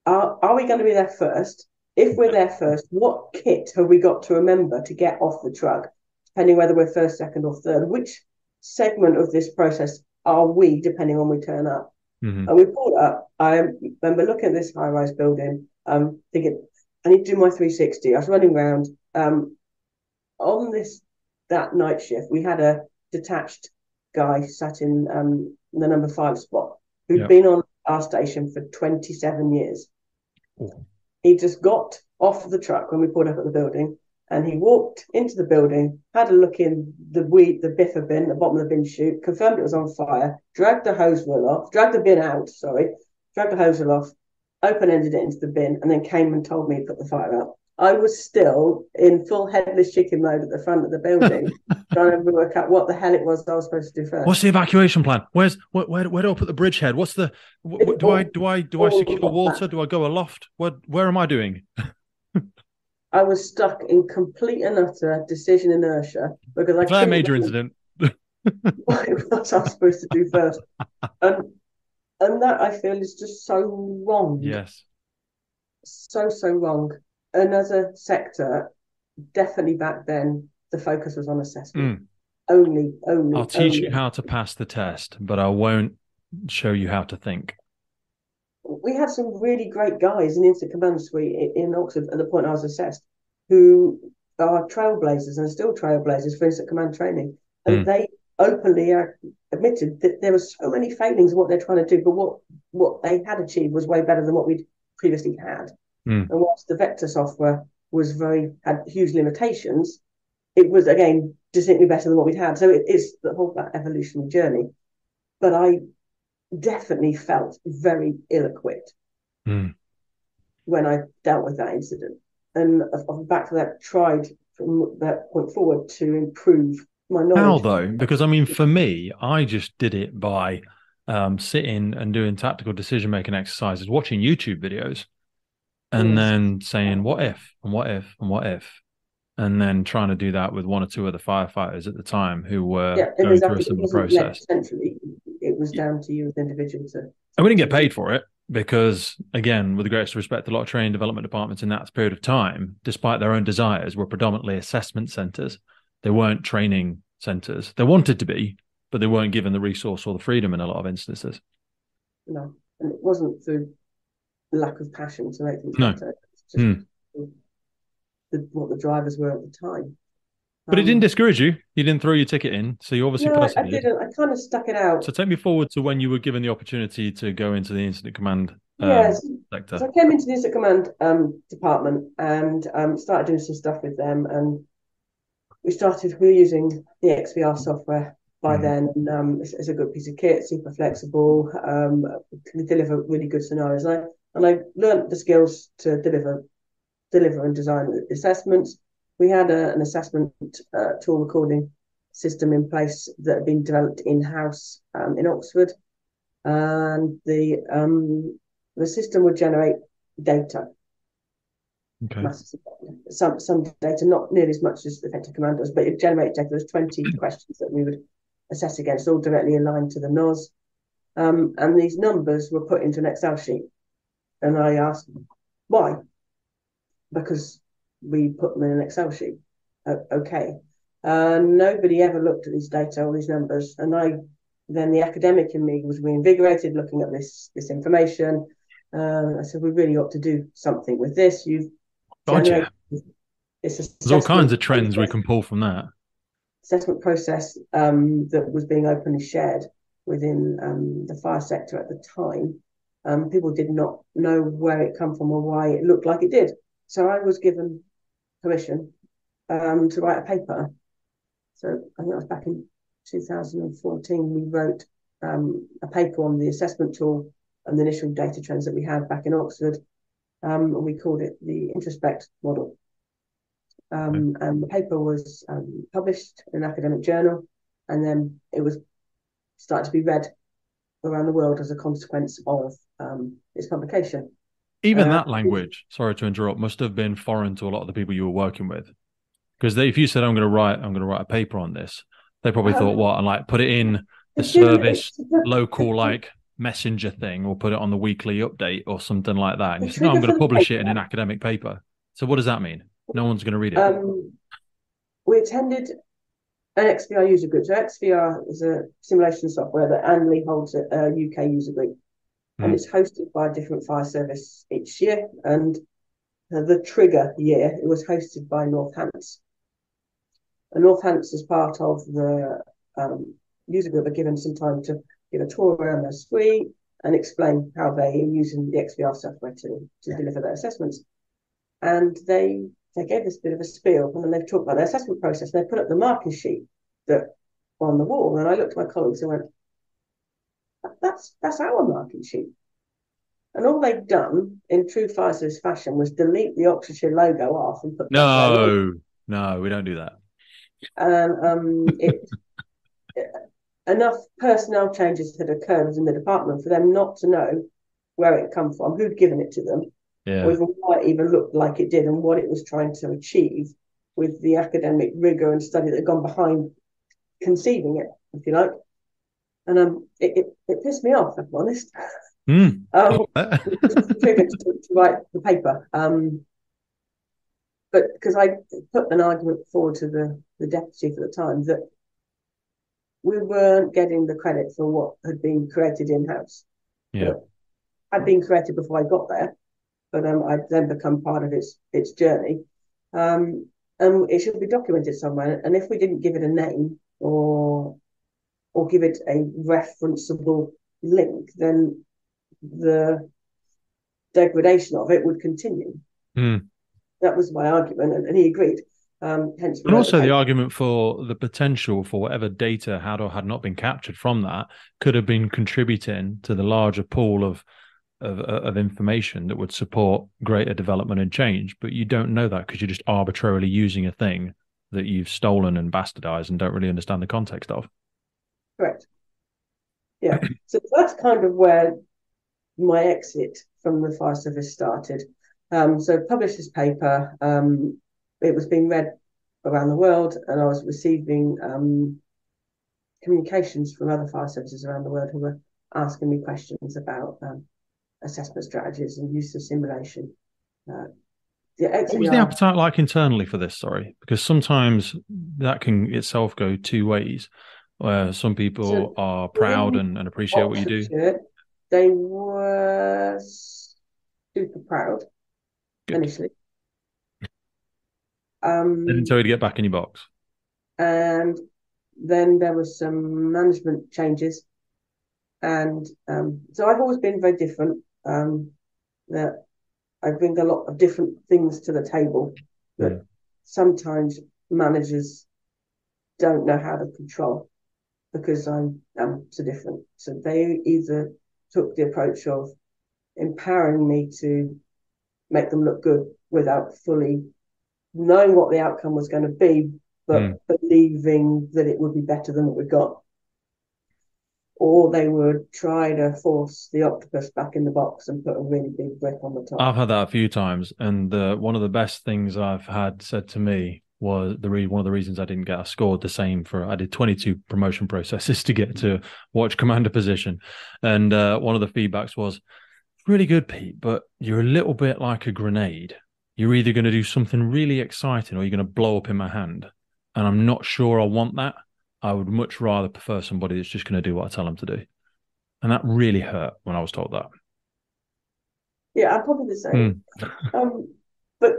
are, are we going to be there first? If we're there first, what kit have we got to remember to get off the truck, depending whether we're first, second, or third? Which segment of this process are we, depending on we turn up? Mm-hmm. And we pulled up. I remember looking at this high rise building, um, thinking, I need to do my 360. I was running around. Um, on this that night shift, we had a detached guy sat in um, the number five spot who had been on our station for 27 years. Ooh. He just got off the truck when we pulled up at the building and he walked into the building, had a look in the weed, the biffa bin, the bottom of the bin chute, confirmed it was on fire, dragged the hose reel off, dragged the bin out, sorry, dragged the hose reel off, open ended it into the bin, and then came and told me to put the fire out. I was still in full headless chicken mode at the front of the building, trying to work out what the hell it was I was supposed to do first. What's the evacuation plan? Where's where where, where do I put the bridgehead? What's the what, do I do I do I secure water? Do I go aloft? What where am I doing? I was stuck in complete and utter decision inertia because I Claire major incident. what was I supposed to do first? And and that I feel is just so wrong. Yes. So, so wrong. And as a sector, definitely back then, the focus was on assessment. Mm. Only, only. I'll teach only. you how to pass the test, but I won't show you how to think. We had some really great guys in Incident Command Suite in Oxford at the point I was assessed who are trailblazers and still trailblazers for Incident Command training. And mm. they openly admitted that there were so many failings in what they're trying to do, but what what they had achieved was way better than what we'd previously had. Mm. And whilst the vector software was very had huge limitations, it was again distinctly better than what we'd had. So it is the whole that evolutionary journey. But I definitely felt very ill-equipped mm. when I dealt with that incident, and back to that tried from that point forward to improve my knowledge. How though? Because I mean, for me, I just did it by um, sitting and doing tactical decision making exercises, watching YouTube videos, and then saying what if and what if and what if, and then trying to do that with one or two other firefighters at the time who were yeah, going exactly. through a similar process. Essentially, it was down to you as an individual to. And we didn't get paid for it. because again, with the greatest respect, a lot of training development departments in that period of time, despite their own desires, were predominantly assessment centres. They weren't training centres. They wanted to be, but they weren't given the resource or the freedom in a lot of instances. No, and it wasn't through lack of passion to make things no. better. It's just mm. the, what the drivers were at the time. But um, it didn't discourage you. You didn't throw your ticket in, so you obviously no, I didn't. I kind of stuck it out. So take me forward to when you were given the opportunity to go into the incident command um, yes. sector. So I came into the incident command um, department and um, started doing some stuff with them, and we started. We were using the XVR software by mm. then, and um, it's, it's, a good piece of kit, super flexible, um, can deliver really good scenarios. And I and I learned the skills to deliver, deliver and design assessments we had a, an assessment uh, tool recording system in place that had been developed in house um, in Oxford, and the um, the system would generate data. Okay. Some some data, not nearly as much as the effective command does, but it generated data. There's 20 questions that we would assess against, all directly aligned to the NOS. Um, and these numbers were put into an Excel sheet. And I asked why? Because we put them in an Excel sheet. Uh, okay. Uh, nobody ever looked at these data, or these numbers, and I then the academic in me was reinvigorated looking at this this information. Uh, I said we really ought to do something with this. You've gotcha. There's all kinds of trends process, we can pull from that. Assessment process um, that was being openly shared within um, the fire sector at the time. Um, people did not know where it come from or why it looked like it did. So I was given permission um, to write a paper. So I think that was back in 2014. We wrote um, a paper on the assessment tool and the initial data trends that we had back in Oxford. Um, and we called it the introspect model. Um, and the paper was um, published in an academic journal, and then it was started to be read around the world as a consequence of um, its publication. Even uh, that language, sorry to interrupt, must have been foreign to a lot of the people you were working with. Because if you said, "I'm going to write, I'm going to write a paper on this," they probably um, thought, "What?" and like put it in the service local like messenger thing, or put it on the weekly update or something like that. And you said, "No, I'm going to publish it in an academic paper." So what does that mean? No one's going to read it. Um, we attended an XVR user group. So XVR is a simulation software that annually holds a, a UK user group and hmm. it's hosted by a different fire service each year. And uh, the trigger year, it was hosted by Northants. And Northants, as part of the um, user group, are given some time to give a tour around their suite and explain how they are using the XVR software to, to yeah. deliver their assessments. And they they gave this bit of a spiel, and then they've talked about their assessment process. And they put up the marking sheet that on the wall, and I looked at my colleagues and went, that's that's our marking sheet. And all they've done in true Pfizer's fashion was delete the Oxfordshire logo off and put no, no, we don't do that. And um, it, enough personnel changes had occurred within the department for them not to know where it come from, who'd given it to them, yeah. or even why it even looked like it did, and what it was trying to achieve with the academic rigor and study that had gone behind conceiving it, if you like and um, it, it, it pissed me off. If I'm honest. Mm. um, triggered to, to, write the paper. Um, but because I put an argument forward to the the deputy at the time that we weren't getting the credit for what had been created in house. Yeah, had been created before I got there, but um, I'd then become part of its its journey. Um, and it should be documented somewhere. And if we didn't give it a name or or give it a referenceable link, then the degradation of it would continue. Mm. That was my argument, and, and he agreed. Um, hence, and also the argument for the potential for whatever data had or had not been captured from that could have been contributing to the larger pool of of, of information that would support greater development and change. But you don't know that because you're just arbitrarily using a thing that you've stolen and bastardized and don't really understand the context of. Correct. Yeah. so that's kind of where my exit from the fire service started. Um, so published this paper. Um, it was being read around the world, and I was receiving um, communications from other fire services around the world who were asking me questions about um, assessment strategies and use of simulation. Uh, XVR, what was the appetite like internally for this? Sorry, because sometimes that can itself go two ways. Where some people so are proud and, and appreciate what you do. They were super proud Good. initially. Um, they didn't tell you to get back in your box. And then there were some management changes. And um, so I've always been very different. Um, that I bring a lot of different things to the table that yeah. sometimes managers don't know how to control because I'm, I'm so different. So they either took the approach of empowering me to make them look good without fully knowing what the outcome was going to be, but mm. believing that it would be better than what we got. Or they would try to force the octopus back in the box and put a really big brick on the top. I've had that a few times, and uh, one of the best things I've had said to me was the re- one of the reasons I didn't get. I scored the same for I did 22 promotion processes to get to watch commander position, and uh, one of the feedbacks was really good, Pete, but you're a little bit like a grenade. You're either going to do something really exciting or you're going to blow up in my hand. And I'm not sure I want that. I would much rather prefer somebody that's just going to do what I tell them to do. And that really hurt when I was told that. Yeah, I'm probably the same. Mm. um, but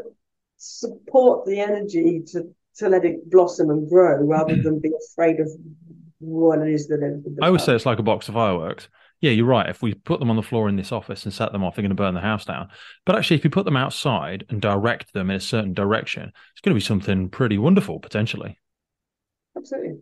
support the energy to, to let it blossom and grow rather mm. than be afraid of what it is that it I always say it's like a box of fireworks yeah, you're right. If we put them on the floor in this office and set them off, they're going to burn the house down. But actually, if you put them outside and direct them in a certain direction, it's going to be something pretty wonderful potentially. Absolutely.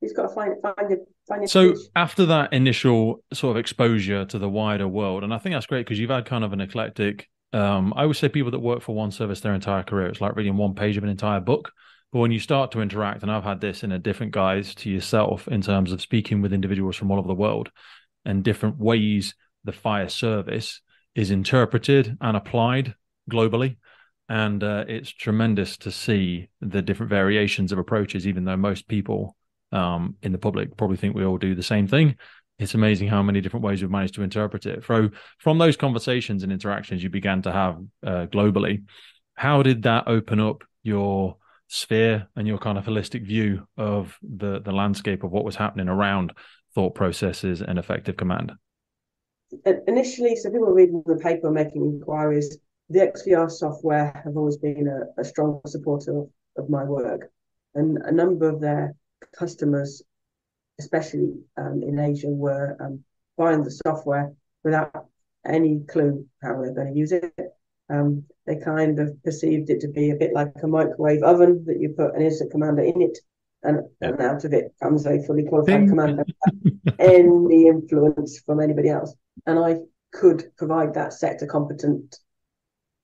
He's got to find find it. Find your so after that initial sort of exposure to the wider world, and I think that's great because you've had kind of an eclectic. Um, I always say people that work for one service their entire career, it's like reading one page of an entire book. But when you start to interact, and I've had this in a different guise to yourself in terms of speaking with individuals from all over the world, and different ways the fire service is interpreted and applied globally. And uh, it's tremendous to see the different variations of approaches, even though most people um, in the public probably think we all do the same thing. It's amazing how many different ways we've managed to interpret it. From, from those conversations and interactions you began to have uh, globally, how did that open up your sphere and your kind of holistic view of the the landscape of what was happening around thought processes and effective command? Initially, so people reading the paper making inquiries. The XVR software have always been a, a strong supporter of, of, my work, and a number of their customers, especially um, in Asia, were um, buying the software without any clue how they're going to use it. Um, they kind of perceived it to be a bit like a microwave oven that you put an incident commander in it and, and out of it comes a fully qualified commander any influence from anybody else. And I could provide that sector competent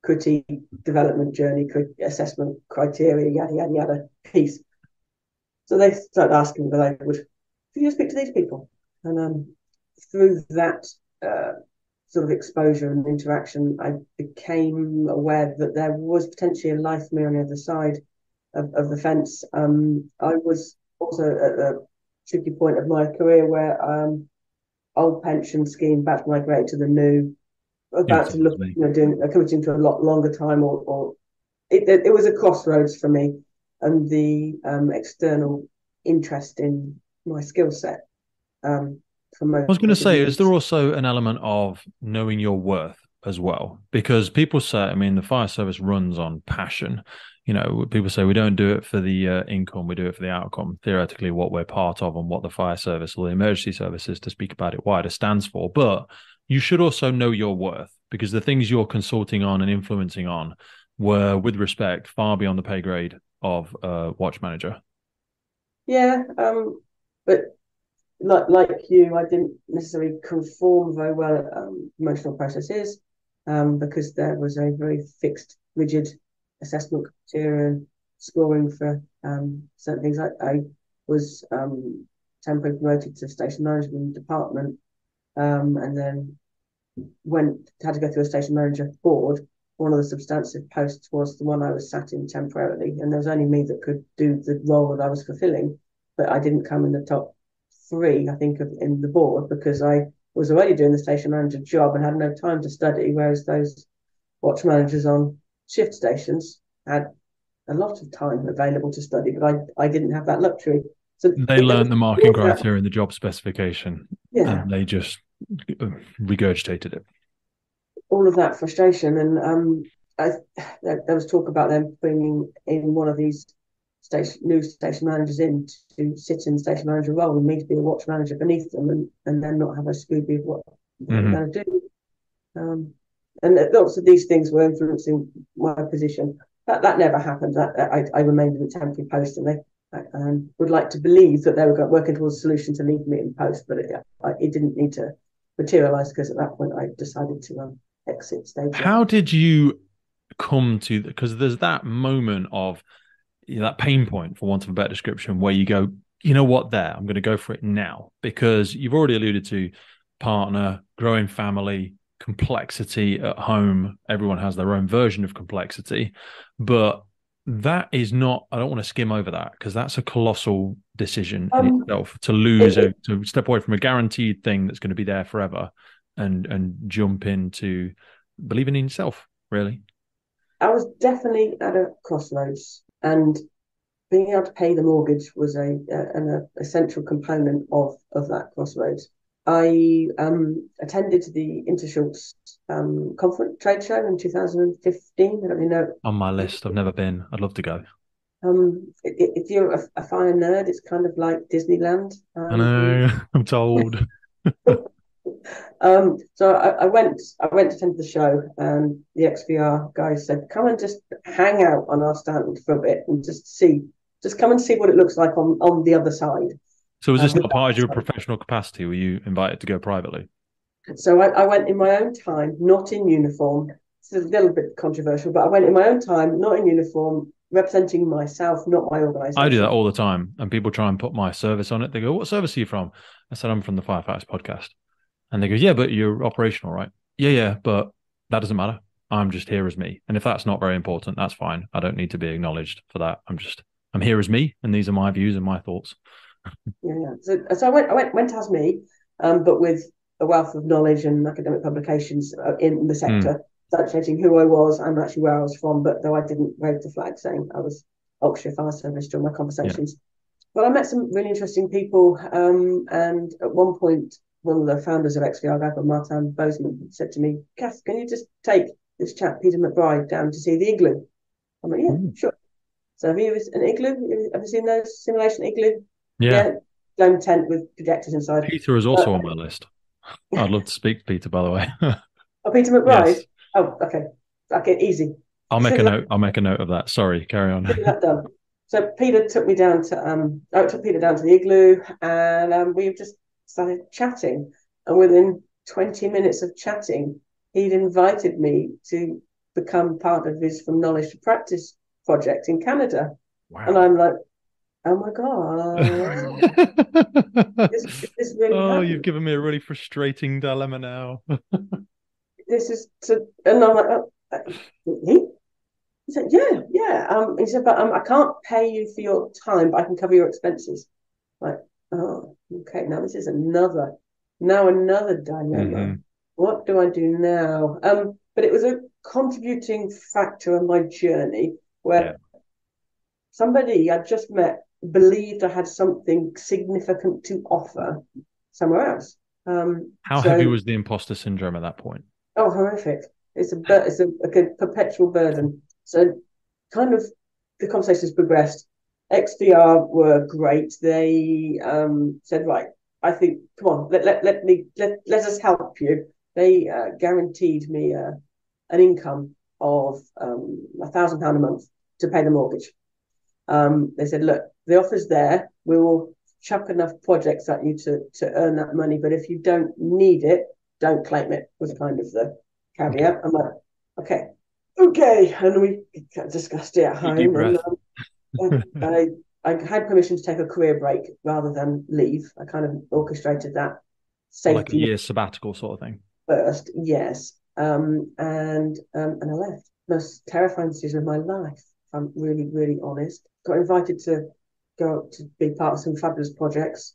critique, development journey, assessment criteria, yada yada yada piece. So they started asking whether I would, could you speak to these people? And um, through that uh, sort of exposure and interaction, I became aware that there was potentially a life for me on the other side of, of the fence. Um, I was also at a tricky point of my career where um, old pension scheme about to migrate to the new, about yes, to look, you know, doing committing to a lot longer time, or, or it, it, it was a crossroads for me, and the um, external interest in my skill set. Um, I was going to say, is there also an element of knowing your worth as well? Because people say, I mean, the fire service runs on passion you know, people say we don't do it for the uh, income, we do it for the outcome. Theoretically, what we're part of and what the fire service or the emergency services, to speak about it wider, stands for. But you should also know your worth because the things you're consulting on and influencing on were, with respect, far beyond the pay grade of a watch manager. Yeah, um, but like like you, I didn't necessarily conform very well at um, emotional processes um, because there was a very fixed, rigid assessment criteria and scoring for um, certain things. I, I was um, temporarily promoted to station management department um, and then went had to go through a station manager board. One of the substantive posts was the one I was sat in temporarily, and there was only me that could do the role that I was fulfilling. But I didn't come in the top three, I think, of in the board because I was already doing the station manager job and had no time to study, whereas those watch managers on shift stations had a lot of time available to study, but I, I didn't have that luxury. So they learned the marking criteria in the job specification, yeah. and they just uh, regurgitated it. All of that frustration, and um, I, there was talk about them bringing in one of these station new station managers in to sit in the station manager role, and me to be a watch manager beneath them, and and then not have a Scooby of what mm-hmm. they're going to do. Um, and lots of these things were influencing my position. That that never happened. I, I, I remained in the temporary post, and they um, would like to believe that they were working towards a solution to leave me in post, but it, it didn't need to materialize because at that point I decided to um, exit stage. How did you come to because there's that moment of you know, that pain point, for want of a better description, where you go, you know what, there, I'm going to go for it now. Because you've already alluded to partner, growing family, complexity at home. Everyone has their own version of complexity, but that is not i don't want to skim over that because that's a colossal decision um, in itself to lose it, a, to step away from a guaranteed thing that's going to be there forever and and jump into believing in yourself really. I was definitely at a crossroads and being able to pay the mortgage was a, a an essential component of of that crossroads I um, attended the Interschutz um, conference trade show in 2015. I don't really know. On my list, I've never been. I'd love to go. Um, if you're a, a fire nerd, it's kind of like Disneyland. Um, I know. I'm told. um, so I, I, went. I went to attend the show, and the XVR guys said, "Come and just hang out on our stand for a bit and just see, just come and see what it looks like on on the other side." So was this um, not part of your professional capacity? Were you invited to go privately? So I, I, went in my own time, not in uniform. It's a little bit controversial, but I went in my own time, not in uniform, representing myself, not my organisation. I do that all the time, and people try and put my service on it. They go, "What service are you from?" I said, "I'm from the Firefighters Podcast," and they go, "Yeah, but you're operational, right?" Yeah, yeah, but that doesn't matter. I'm just here as me, and if that's not very important, that's fine. I don't need to be acknowledged for that. I'm just I'm here as me, and these are my views and my thoughts yeah, yeah. So, so I went, I went, went as me, um, but with a wealth of knowledge and academic publications uh, in the sector, mm. who I was and actually where I was from. But though I didn't wave the flag saying I was Oxfordshire Fire Service during my conversations. Yeah. But I met some really interesting people, um, and at one point, one of the founders of XVR, called Martin Bozeman, said to me, "Kath, can you just take this chap Peter McBride down to see the igloo?" I'm like, "Yeah, mm. sure." So have you an igloo? Have you seen those simulation igloo yeah. yeah tent with projectors inside. Peter is also on my list. I'd love to speak to Peter, by the way. oh, Peter McBride? Yes. Oh, okay. Okay, easy. I'll make a note. I'll make a note of that. Sorry, carry on. So Peter took me down to um I took Peter down to the igloo and um, we just started chatting. And within 20 minutes of chatting, he'd invited me to become part of his From Knowledge to Practice project in Canada. Wow. And I'm like, oh my god this, this really oh happened. you've given me a really frustrating dilemma now this is to and i'm like oh, he said yeah yeah um he said but um, i can't pay you for your time but i can cover your expenses like oh okay now this is another now another dilemma mm-hmm. what do i do now um but it was a contributing factor in my journey where yeah. somebody I'd just met believed I had something significant to offer somewhere else. Um, How so, heavy was the imposter syndrome at that point? Oh, horrific! It's a it's a, a perpetual burden. So, kind of, the conversations progressed. XVR were great. They um, said, right, I think, come on, let let let me let let us help you. They uh, guaranteed me uh, an income of um, a thousand pound a month to pay the mortgage. Um, they said, look, the offer's there. We will chuck enough projects at you to to earn that money. But if you don't need it, don't claim it. Was kind of the caveat. I'm like, okay, okay, and we discussed it at home. And, um, I I had permission to take a career break rather than leave. I kind of orchestrated that. Safety like a year sabbatical sort of thing. First, yes, um, and um, and I left. Most terrifying decision of my life. If I'm really, really honest. Got invited to go to be part of some fabulous projects.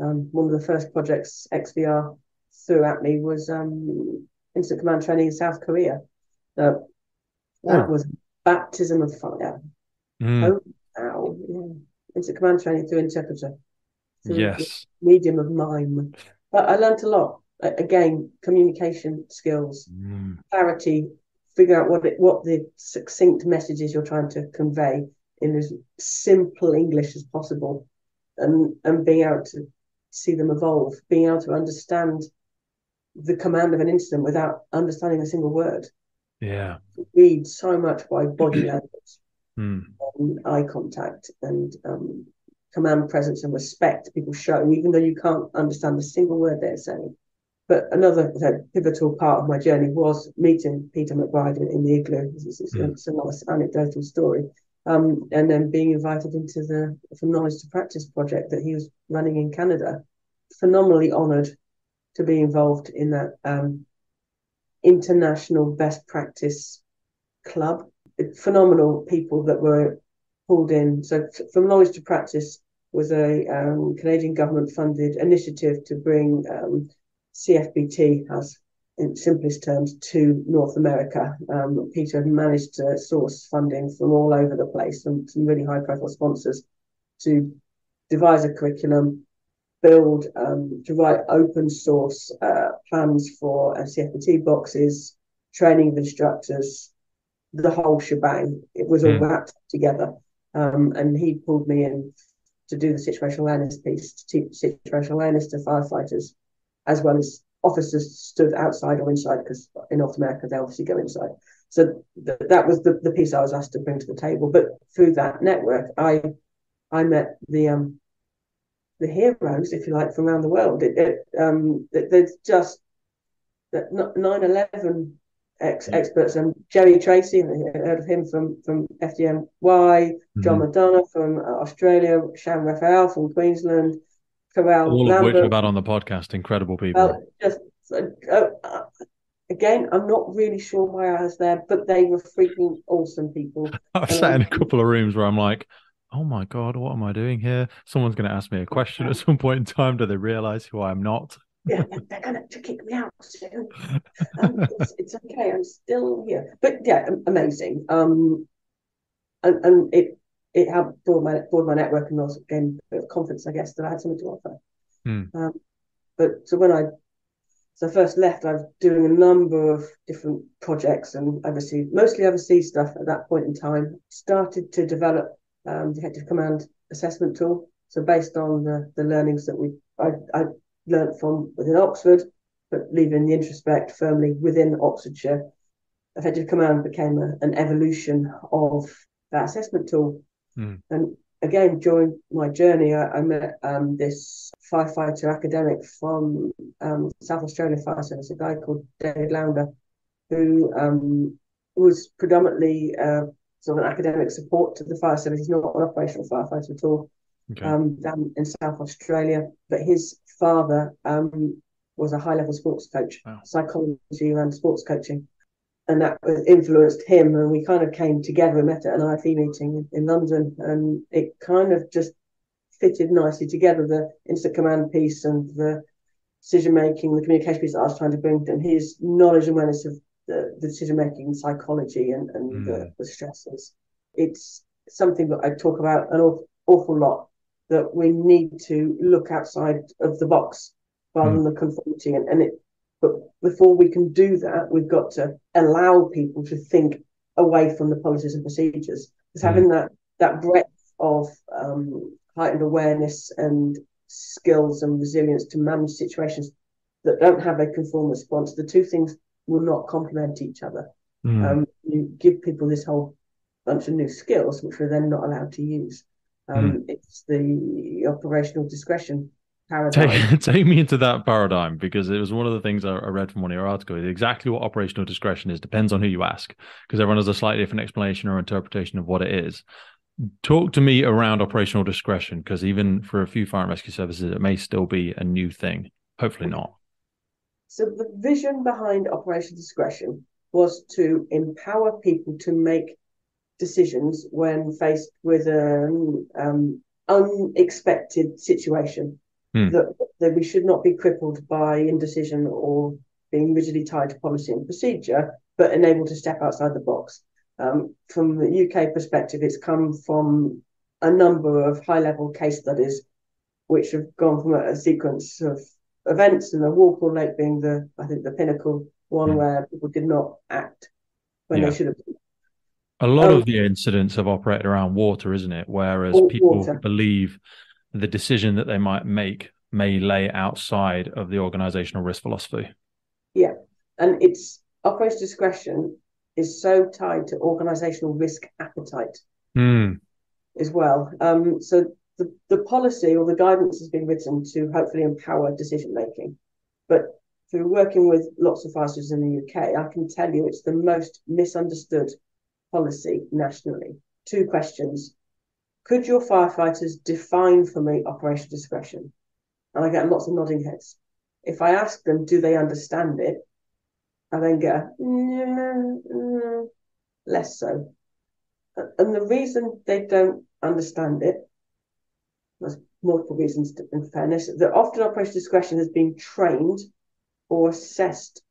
Um, one of the first projects XVR threw at me was um, incident command training in South Korea. That was baptism of fire. Mm. Oh, yeah. Incident command training through interpreter. Through yes. Medium of mime. But I learned a lot. Again, communication skills, mm. clarity, figure out what it, what the succinct messages you're trying to convey in as simple English as possible, and and being able to see them evolve, being able to understand the command of an incident without understanding a single word. Yeah, read so much by body language, mm. eye contact, and um, command presence and respect people show, even though you can't understand a single word they're saying. But another pivotal part of my journey was meeting Peter McBride in, in the igloo. It's, it's, mm. it's, a nice anecdotal story. Um, and then being invited into the From Knowledge to Practice project that he was running in Canada. Phenomenally honoured to be involved in that um, international best practice club. Phenomenal people that were pulled in. So, From Knowledge to Practice was a um, Canadian government funded initiative to bring um, CFBT as in simplest terms to North America. Um, Peter managed to source funding from all over the place, some, some really high profile sponsors to devise a curriculum, build, um, to write open source uh, plans for uh, CFBT boxes, training of instructors, the whole shebang. It was all mm. wrapped together. Um, and he pulled me in to do the situational awareness piece, to teach situational awareness to firefighters as well as officers stood outside or inside because in North America they obviously go inside. So th- that was the, the piece I was asked to bring to the table. But through that network, I I met the um the heroes, if you like, from around the world. It, it um it, there's just that 9/11 ex- mm. experts and Jerry Tracy, I heard of him from from FDNY, mm-hmm. John McDonough from uh, Australia, Shan Raffel from Queensland. Corral. All of which we've had on the podcast. Incredible people. just uh, uh, again, I'm not really sure why I was there, but they were freaking awesome people. I've sat in a couple of rooms where I'm like, oh my god, what am I doing here? Someone's going to ask me a question at some point in time. Do they realize who I'm not? Yeah, they're going to kick me out soon. Um, it's, it's, okay, I'm still here. But yeah, amazing. Um, and, and it it helped broaden my broaden my network and also gain a bit of confidence, I guess, that I had something to offer. Mm. Um, but so when I so I first left, I was doing a number of different projects and overseas, mostly overseas stuff at that point in time. Started to develop um, the Effective Command assessment tool. So based on the, the learnings that we I, I learned from within Oxford, but leaving the introspect firmly within Oxfordshire, Effective Command became a, an evolution of that assessment tool. Mm. And again, during my journey, I, I met um, this firefighter academic from um, South Australia Fire Service, a guy called David Launder, who um, was predominantly uh, sort of an academic support to the fire service. He's not an operational firefighter at all. Okay. Um, down in South Australia, but his father um, was a high level sports coach, wow. psychology and sports coaching and that influenced him. And we kind of came together and met at an IFE meeting in London, and it kind of just fitted nicely together the incident command piece and the decision making, the communication piece that I was trying to bring, and his knowledge and awareness of the, the decision making psychology and, and mm. the, the, stresses. It's something that I talk about an awful, awful lot that we need to look outside of the box rather mm. than the conformity. And, and it but before we can do that, we've got to allow people to think away from the policies and procedures. Because mm. having that that breadth of um, heightened awareness and skills and resilience to manage situations that don't have a conform response, the two things will not complement each other. Mm. Um, you give people this whole bunch of new skills, which we're then not allowed to use. Um, mm. It's the operational discretion Take, take, me into that paradigm because it was one of the things I, read from one of your articles. Exactly what operational discretion is depends on who you ask because everyone has a slightly different explanation or interpretation of what it is. Talk to me around operational discretion because even for a few fire and rescue services, it may still be a new thing. Hopefully not. So the vision behind operational discretion was to empower people to make decisions when faced with an um, unexpected situation mm. that, that we should not be crippled by indecision or being rigidly tied to policy and procedure, but enabled to step outside the box. Um, from the UK perspective, it's come from a number of high level case studies which have gone from a, a sequence of events and the Walpole Lake being the, I think, the pinnacle one mm. where people did not act when yeah. they should have. A lot um, of the incidents have operated around water, isn't it? Whereas people water. believe the decision that they might make may lay outside of the organizational risk philosophy. Yeah. And it's operational discretion is so tied to organizational risk appetite mm. as well. Um, so the, the policy or the guidance has been written to hopefully empower decision making. But through working with lots of firefighters in the UK, I can tell you it's the most misunderstood policy nationally. Two questions. Could your firefighters define for me operational discretion? And I get lots of nodding heads. If I ask them, do they understand it? I then get mm, mm, less so. And the reason they don't understand it, there's multiple reasons in fairness, that often operational discretion has been trained or assessed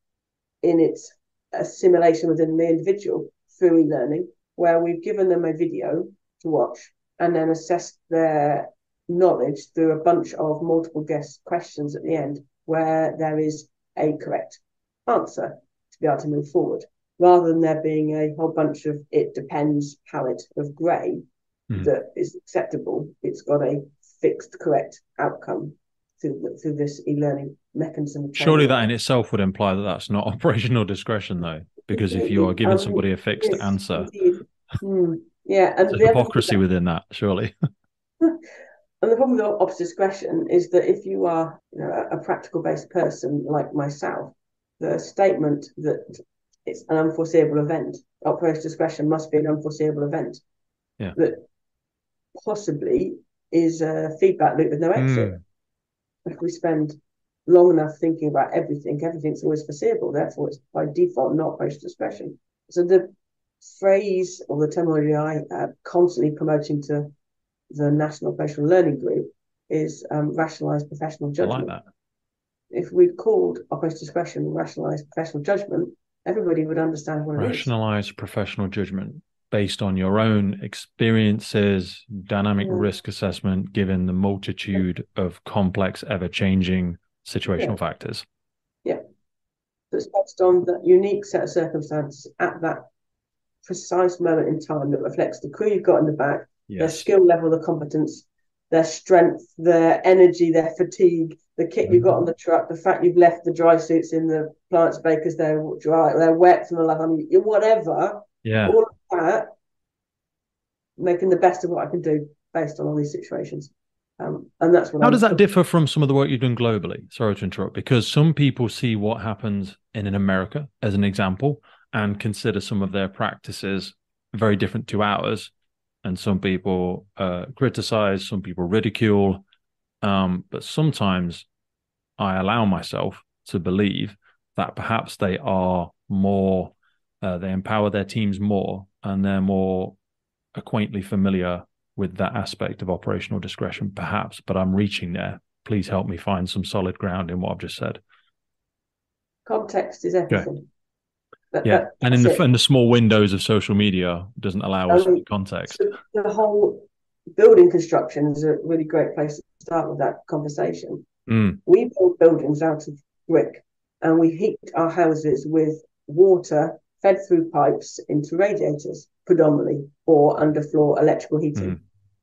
in its assimilation within the individual through e-learning, where we've given them a video to watch and then assessed their knowledge through a bunch of multiple guess questions at the end, where there is a correct answer to be able to move forward, rather than there being a whole bunch of it depends palette of grey mm. that is acceptable. It's got a fixed correct outcome through, through this e-learning mechanism. Surely that in itself would imply that that's not operational discretion, though, because if you are giving um, somebody a fixed yes, answer, hmm. yeah, and the hypocrisy within that, surely. And the problem with ops discretion is that if you are you know, a practical based person like myself, the statement that it's an unforeseeable event, operational discretion must be an unforeseeable event. Yeah. That possibly is a feedback loop with no exit. Mm if we spend long enough thinking about everything, everything's always foreseeable. Therefore, it's by default not operational discretion. So the phrase or the terminology I uh, constantly promoting to the National Professional Learning Group is um, rationalized professional judgment. Like if we'd called operational discretion rationalized professional judgment, everybody would understand what rationalized professional judgment based on your own experiences, dynamic yeah. risk assessment, given the multitude of complex, ever changing situational yeah. factors. Yeah. That's based on that unique set of circumstances at that precise moment in time that reflects the crew you've got in the back, yes. their skill level, the competence, their strength, their energy, their fatigue, the kit mm-hmm. you've got on the truck, the fact you've left the dry suits in the plants bakers they're dry, they're wet from the love, I mean, whatever. Yeah. All that, making the best of what I can do based on all these situations. Um, and that's what. How I'm does that differ from some of the work you've done globally? Sorry to interrupt, because some people see what happens in, in America as an example and consider some of their practices very different to ours. And some people uh, criticize, some people ridicule. Um, but sometimes I allow myself to believe that perhaps they are more, uh, they empower their teams more and they're more acquaintly familiar with that aspect of operational discretion, perhaps, but I'm reaching there. Please help me find some solid ground in what I've just said. Context is everything. Okay. That, yeah, that, and in the, in the small windows of social media doesn't allow us um, context. So the whole building construction is a really great place to start with that conversation. Mm. We build buildings out of brick, and we heat our houses with water fed through pipes into radiators, predominantly, or underfloor electrical heating. Mm.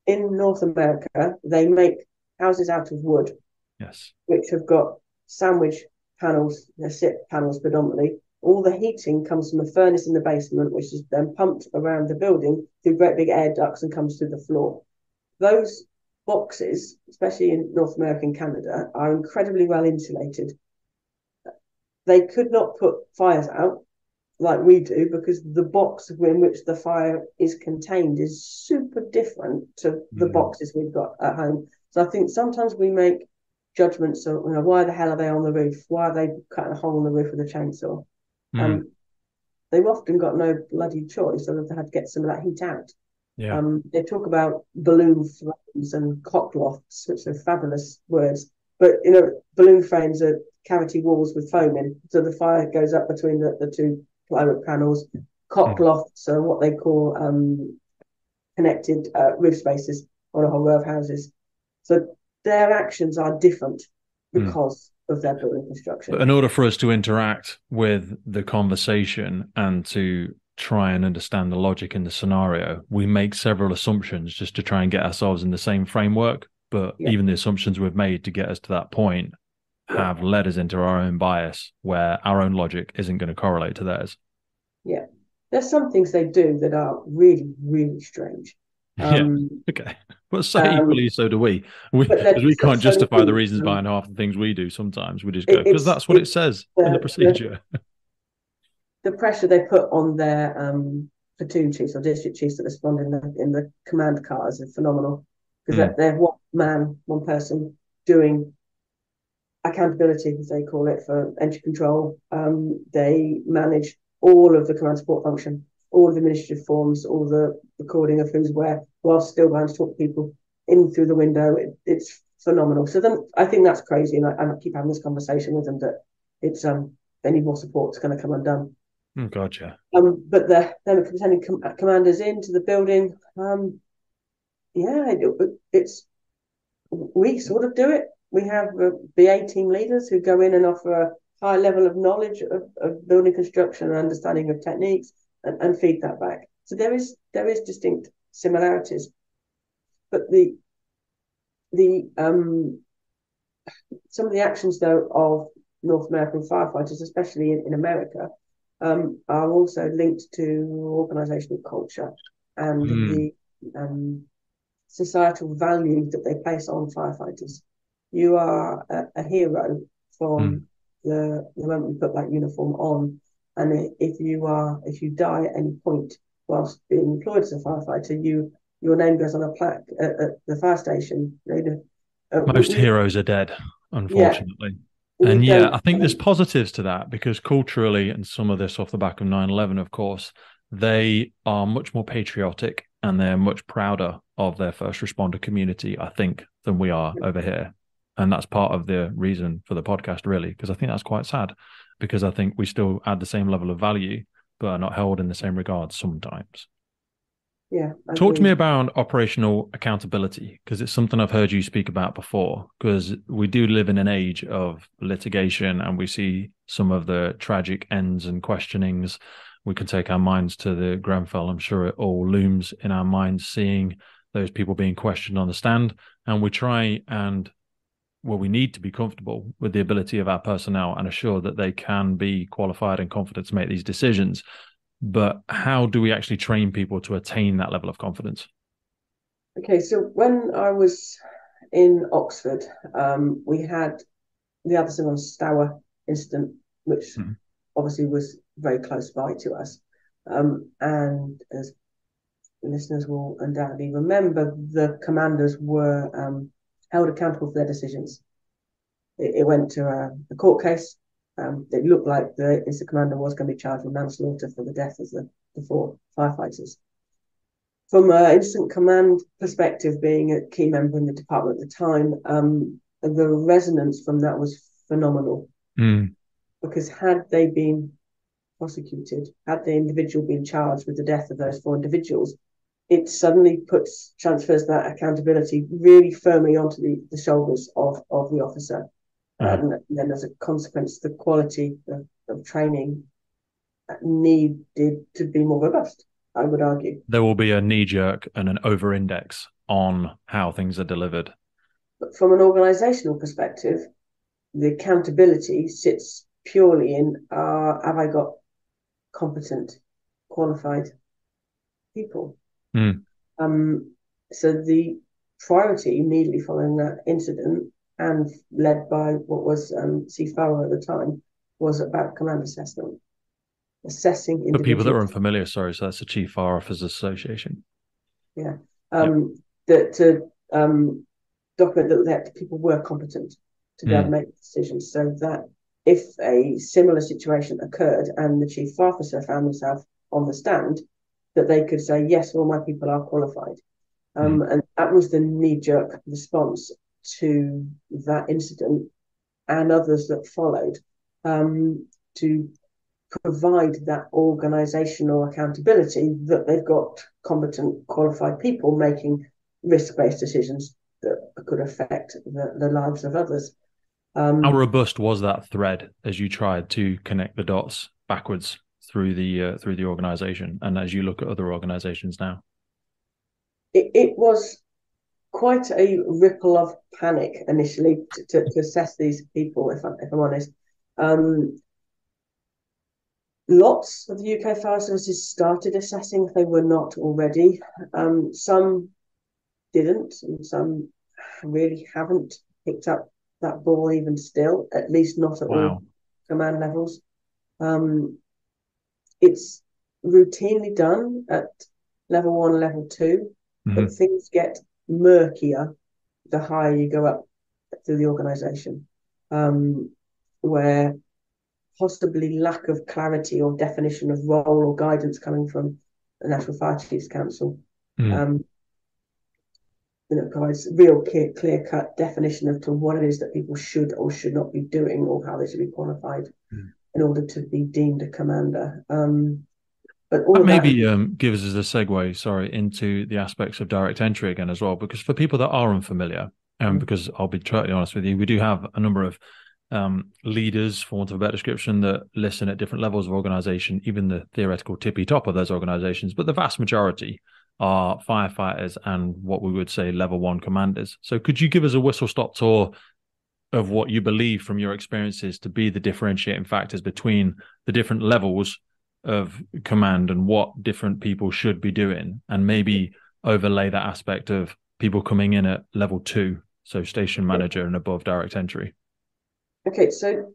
In North America, they make houses out of wood, yes, which have got sandwich panels, they're SIP panels predominantly. All the heating comes from a furnace in the basement, which is then pumped around the building through great big air ducts and comes through the floor. Those boxes, especially in North America and Canada, are incredibly well insulated. They could not put fires out like we do because the box in which the fire is contained is super different to the boxes we've got at home. So I think sometimes we make judgments of you know why the hell are they on the roof? Why are they cutting a hole in the roof with a chainsaw? Mm. Um, they've often got no bloody choice other than to to get some of that heat out. Yeah. Um, they talk about balloon frames and cocklofts, which are fabulous words. but you know, balloon frames are cavity walls with foam in, so the fire goes up between the, the two plywood panels. Cock lofts are what they call um, connected uh, roof spaces on a whole row of houses. So their actions are different because mm. of their building construction. But in order for us to interact with the conversation and to try and understand the logic in the scenario, we make several assumptions just to try and get ourselves in the same framework. But yeah. even the assumptions we've made to get us to that point have led us into our own bias where our own logic isn't going to correlate to theirs. Yeah. There's some things they do that are really, really strange. Um, yeah. Okay. But so um, equally, so do we. We because we can't justify the reasons behind half the things we do. Sometimes we just go because that's what it says the, in the procedure. The, the, pressure they put on their um, platoon chiefs or district chiefs that respond in the in the command cars is phenomenal because mm. they're, they're one man, one person doing accountability, as they call it, for entry control. Um, they manage all of the command support function all of the administrative forms, all the recording of who's where, while still going to talk to people in through the window. It, it's phenomenal. So then I think that's crazy, and I, I, keep having this conversation with them that it's um they need more support. It's going to come undone. Oh, gotcha. Um, but the then sending com- commanders into the building. Um, yeah, it, it's we sort of do it. We have uh, BA team leaders who go in and offer a high level of knowledge of, of building construction and understanding of techniques and, and feed that back. So there is there is distinct similarities, but the the um, some of the actions though of North American firefighters, especially in, in America, um, are also linked to organizational culture and mm. the um, societal value that they place on firefighters. You are a, a hero from mm. the, the moment you put that uniform on and if you are, if you die at any point whilst being employed as a firefighter, you your name goes on a plaque at, at the fire station. Uh, Most heroes are dead, unfortunately. Yeah. And yeah, I think there's positives to that because culturally, and some of this off the back of 9 11, of course, they are much more patriotic and they're much prouder of their first responder community, I think, than we are over here. And that's part of the reason for the podcast, really, because I think that's quite sad because I think we still add the same level of value, but are not held in the same regard sometimes. Yeah. I Talk to me about operational accountability because it's something I've heard you speak about before. Because we do live in an age of litigation and we see some of the tragic ends and questionings. We can take our minds to the Grenfell. I'm sure it all looms in our minds seeing those people being questioned on the stand. And we try and well, we need to be comfortable with the ability of our personnel and assure that they can be qualified and confident to make these decisions. But how do we actually train people to attain that level of confidence? Okay, so when I was in Oxford, um, we had the Atherstone on Stour incident, which mm-hmm. obviously was very close by to us. Um, and as listeners will undoubtedly remember, the commanders were um, held accountable for their decisions. It, it went to a, a court case. Um, it looked like the incident commander was going to be charged with manslaughter for the death of the, the four firefighters. From an incident command perspective, being a key member in the department at the time, um, the resonance from that was phenomenal. Mm. Because had they been prosecuted, had the individual been charged with the death of those four individuals, it suddenly puts transfers that accountability really firmly onto the, the shoulders of, of the officer. Mm. And then as a consequence, the quality of, of training needed to be more robust, I would argue. There will be a knee jerk and an over index on how things are delivered. But from an organizational perspective, the accountability sits purely in uh, have I got competent, qualified people? Mm. Um, so the priority immediately following that incident and led by what was um, Chief Farrell at the time was about command assessment, assessing. For people that are unfamiliar, sorry, so that's the Chief Fire Officers Association. Yeah, um, that to um, document that, that people were competent to be mm. able to make decisions, so that if a similar situation occurred and the chief officer found himself on the stand, that they could say, yes, all my people are qualified. Um, mm. And that was the knee jerk response to that incident and others that followed um, to provide that organizational accountability that they've got competent, qualified people making risk based decisions that could affect the, the lives of others. Um, How robust was that thread as you tried to connect the dots backwards through the uh, through the organization, and as you look at other organizations now? It, it was quite a ripple of panic initially to, to, to assess these people. If I'm, if I'm honest, um, lots of the UK fire services started assessing if they were not already. Um, some didn't, and some really haven't picked up that ball even still, at least not at wow. all command levels. Um, it's routinely done at level one, level 2 mm-hmm. but things get murkier the higher you go up through the organisation, um, where possibly lack of clarity or definition of role or guidance coming from the National Fire Chiefs Council. Mm. Um, you know, provides real clear, clear cut definition of to what it is that people should or should not be doing or how they should be qualified. In order to be deemed a commander. Um, but that maybe that... um, gives us a segue, sorry, into the aspects of direct entry again as well, because for people that are unfamiliar, um, mm. because I'll be totally honest with you, we do have a number of um, leaders, for want of a better description, that listen at different levels of organization, even the theoretical tippy top of those organizations, but the vast majority are firefighters and what we would say level one commanders. So, could you give us a whistle stop tour of what you believe from your experiences to be the differentiating factors between the different levels of command and what different people should be doing, and maybe overlay that aspect of people coming in at level two, so station manager and above direct entry? Okay, so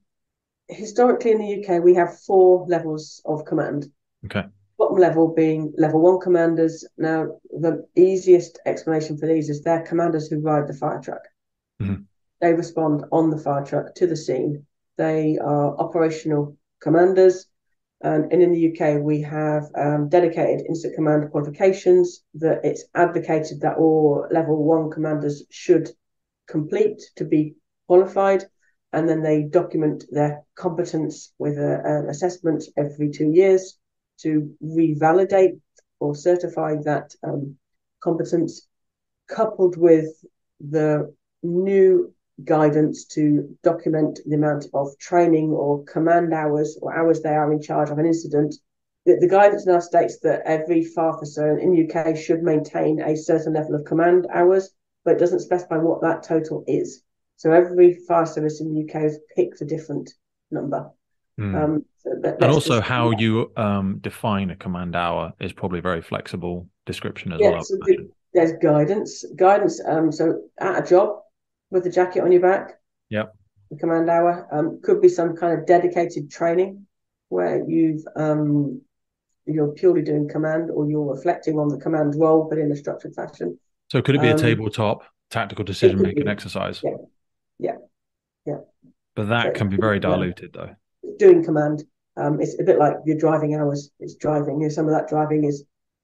historically in the UK, we have four levels of command. Okay. Bottom level being level one commanders. Now, the easiest explanation for these is they're commanders who ride the fire truck. Mm-hmm. They respond on the fire truck to the scene. They are operational commanders. And, in the UK, we have um, dedicated incident command qualifications that it's advocated that all level one commanders should complete to be qualified and then they document their competence with a, an assessment every two years to revalidate or certify that um, competence, coupled with the new guidance to document the amount of training or command hours or hours they are in charge of an incident. The, the guidance now states that every fire officer in UK should maintain a certain level of command hours, but it doesn't specify what that total is. So every fire service in the UK has picked a different number. Mm. Um, so that, and also, how you um, define a command hour is probably a very flexible description as yeah, well. So there's guidance. Guidance. Um, so at a job with the jacket on your back. Yep. The command hour um, could be some kind of dedicated training where you've um, you're purely doing command or you're reflecting on the command role, but in a structured fashion. So could it be a um, tabletop tactical decision making exercise? Yeah. Yeah. Yeah. But that so, can be very diluted yeah. though. Doing command. Um, it's a bit like your driving hours. It's driving. You know, some of that driving is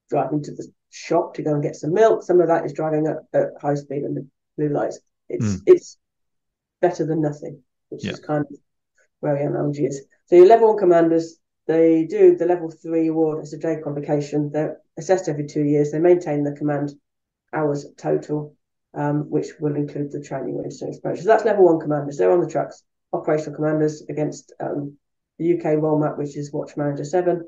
driving to the shop to go and get some milk. Some of that is driving at, at high speed and the blue lights. It's mm. it's better than nothing, which yeah. is kind of where the analogy is. So your level one commanders, they do the level three award SFJ qualification. They're assessed every two years. They maintain the command hours total um, which will include the training register exposure. So that's level one commanders. They're on the trucks, operational commanders against um, the UK role map, which is Watch Manager 7.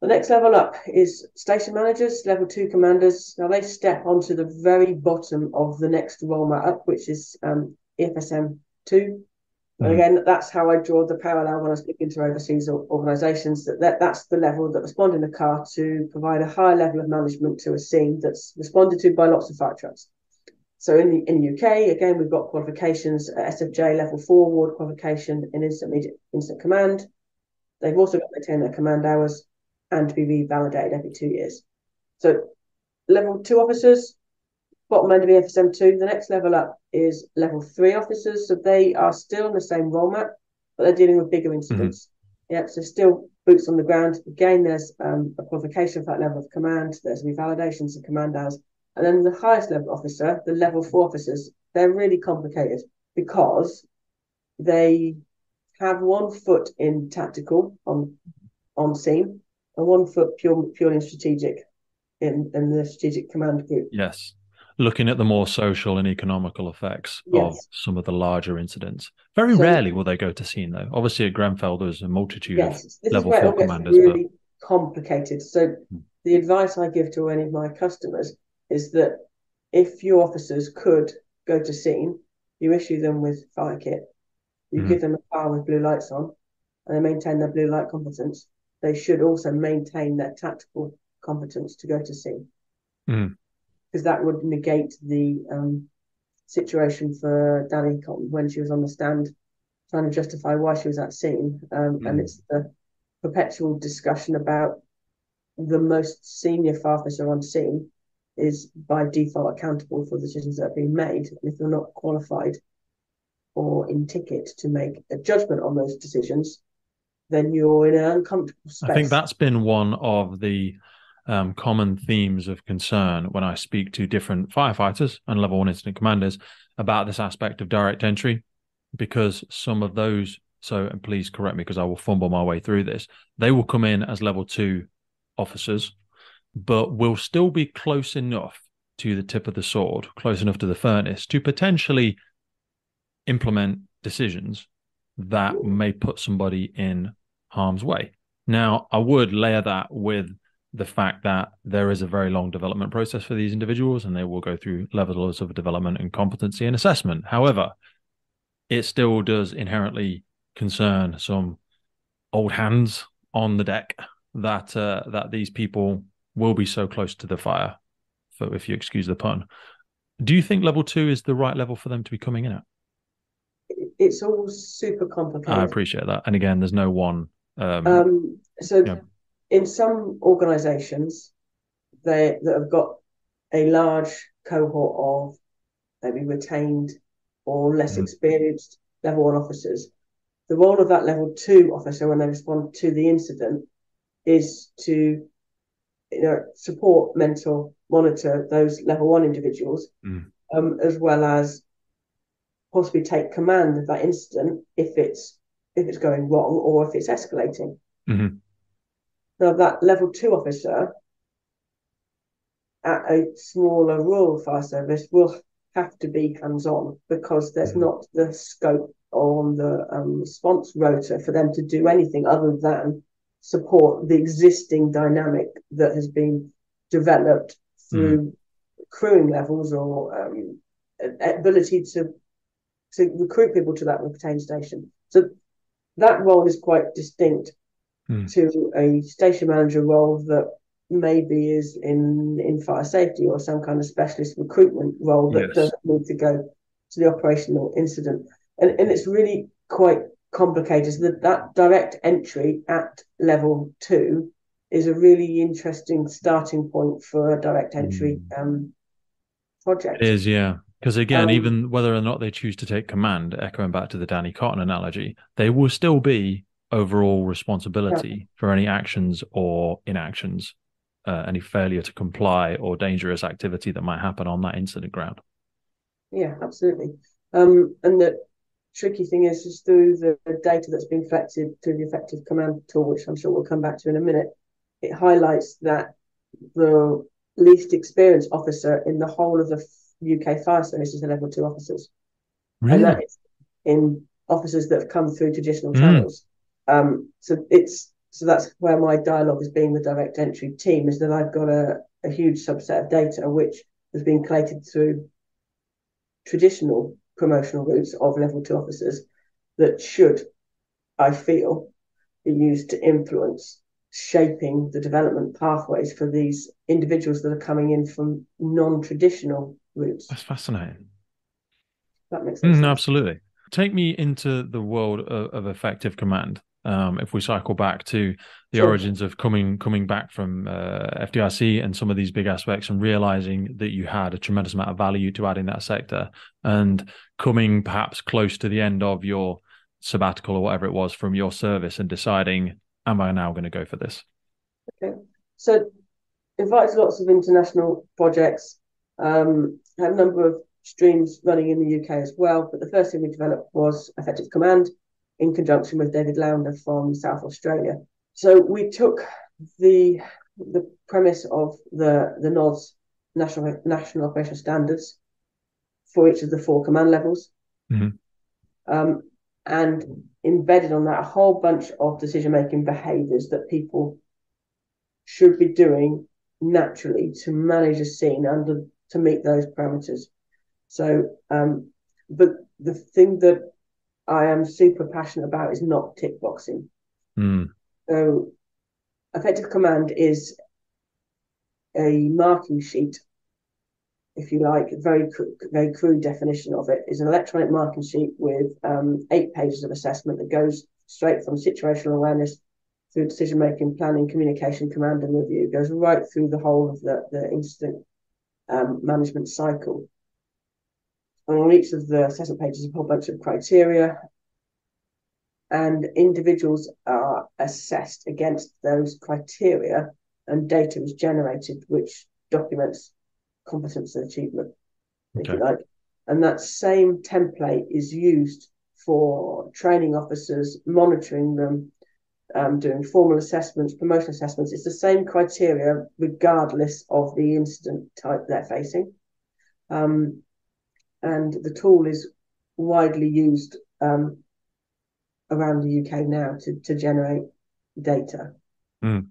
The next level up is station managers, level two commanders. Now they step onto the very bottom of the next role map up, which is um, EFSM 2. Mm-hmm. And again, that's how I draw the parallel when I speak into overseas organisations. That, that that's the level that respond in the car to provide a higher level of management to a scene that's responded to by lots of fire trucks. So in the in the UK, again, we've got qualifications SFJ level four award qualification in instant immediate incident command. They've also got to maintain their command hours and to be revalidated every two years. So level two officers, bottom end of EFSM two. The next level up is level three officers. So they are still in the same role map, but they're dealing with bigger incidents. Mm-hmm. Yeah, so still boots on the ground. Again, there's um, a qualification for that level of command. There's revalidations of command hours And then the highest level officer, the level four officers, they're really complicated because they have one foot in tactical on on scene and one foot pure purely strategic in, in the strategic command group. Yes. Looking at the more social and economical effects yes. of some of the larger incidents. Very so, rarely will they go to scene though. Obviously at Grenfell there's a multitude yes, of level four commanders. Really but... complicated. So hmm. the advice I give to any of my customers is that if your officers could go to scene, you issue them with fire kit, you mm. give them a car with blue lights on, and they maintain their blue light competence. They should also maintain their tactical competence to go to sea, because mm. that would negate the um, situation for Dany Cotton when she was on the stand trying to justify why she was at scene. Um, mm. And it's the perpetual discussion about the most senior officer on scene is by default accountable for the decisions that are being made. And if they're not qualified or in ticket to make a judgment on those decisions, then you're in an uncomfortable space. I think that's been one of the um, common themes of concern when I speak to different firefighters and level one incident commanders about this aspect of direct entry, because some of those, so and please correct me because I will fumble my way through this, they will come in as level two officers, but will still be close enough to the tip of the sword, close enough to the furnace to potentially implement decisions that may put somebody in harm's way. Now, I would layer that with the fact that there is a very long development process for these individuals and they will go through levels of development and competency and assessment. However, it still does inherently concern some old hands on the deck that uh, that these people will be so close to the fire, for, if you excuse the pun. Do you think level two is the right level for them to be coming in at? it's all super complicated. I appreciate that. And again, there's no one. Um, um, so, know. in some organisations, they that have got a large cohort of maybe retained or less mm. experienced level one officers, the role of that level two officer when they respond to the incident is to you know support, mentor, monitor those level one individuals, mm. um, as well as possibly take command of that incident if it's if it's going wrong or if it's escalating. Mm-hmm. Now that level two officer at a smaller rural fire service will have to be hands on because there's mm-hmm. not the scope on the um, response rota for them to do anything other than support the existing dynamic that has been developed through mm. crewing levels or um, ability to to recruit people to that retain station. So that role is quite distinct mm. to a station manager role that maybe is in in fire safety or some kind of specialist recruitment role that yes. doesn't need to go to the operational incident. And and it's really quite complicated. So that that direct entry at level two is a really interesting starting point for a direct entry mm. um, project. It is, yeah. Because again, um, even whether or not they choose to take command, echoing back to the Dany Cotton analogy, they will still be overall responsibility yeah. for any actions or inactions, uh, any failure to comply or dangerous activity that might happen on that incident ground. Yeah, absolutely. Um, and the tricky thing is, is through the data that's been collected through the effective command tool, which I'm sure we'll come back to in a minute, it highlights that the least experienced officer in the whole of the UK fire services are level two officers. Really? And that is in officers that have come through traditional mm. channels. Um, so it's so that's where my dialogue has been with direct entry team is that I've got a, a huge subset of data which has been collated through traditional promotional routes of level two officers that should, I feel, be used to influence shaping the development pathways for these individuals that are coming in from non-traditional routes. That's fascinating. That makes sense. Mm, absolutely. Take me into the world of, of effective command. Um, if we cycle back to the sure. origins of coming coming back from uh, FDIC and some of these big aspects, and realizing that you had a tremendous amount of value to add in that sector, and coming perhaps close to the end of your sabbatical or whatever it was from your service, and deciding, am I now going to go for this? Okay, so invited lots of international projects Um, had a number of streams running in the UK as well, but the first thing we developed was Effective Command in conjunction with David Launder from South Australia. So we took the the premise of the the NOS national national operational standards for each of the four command levels, mm-hmm. um, and embedded on that a whole bunch of decision making behaviours that people should be doing naturally to manage a scene under to meet those parameters. So, um, but the thing that I am super passionate about is not tick boxing. Mm. So, effective command is a marking sheet, if you like, very very crude definition of it is an electronic marking sheet with um, eight pages of assessment that goes straight from situational awareness through decision making, planning, communication, command, and review. It goes right through the whole of the the incident um, management cycle. And on each of the assessment pages, a whole bunch of criteria, and individuals are assessed against those criteria, and data is generated which documents competence and achievement, okay. if you like. And that same template is used for training officers, monitoring them, um, doing formal assessments, promotion assessments. It's the same criteria regardless of the incident type they're facing. Um, and the tool is widely used um, around the UK now to, to generate data. Mm.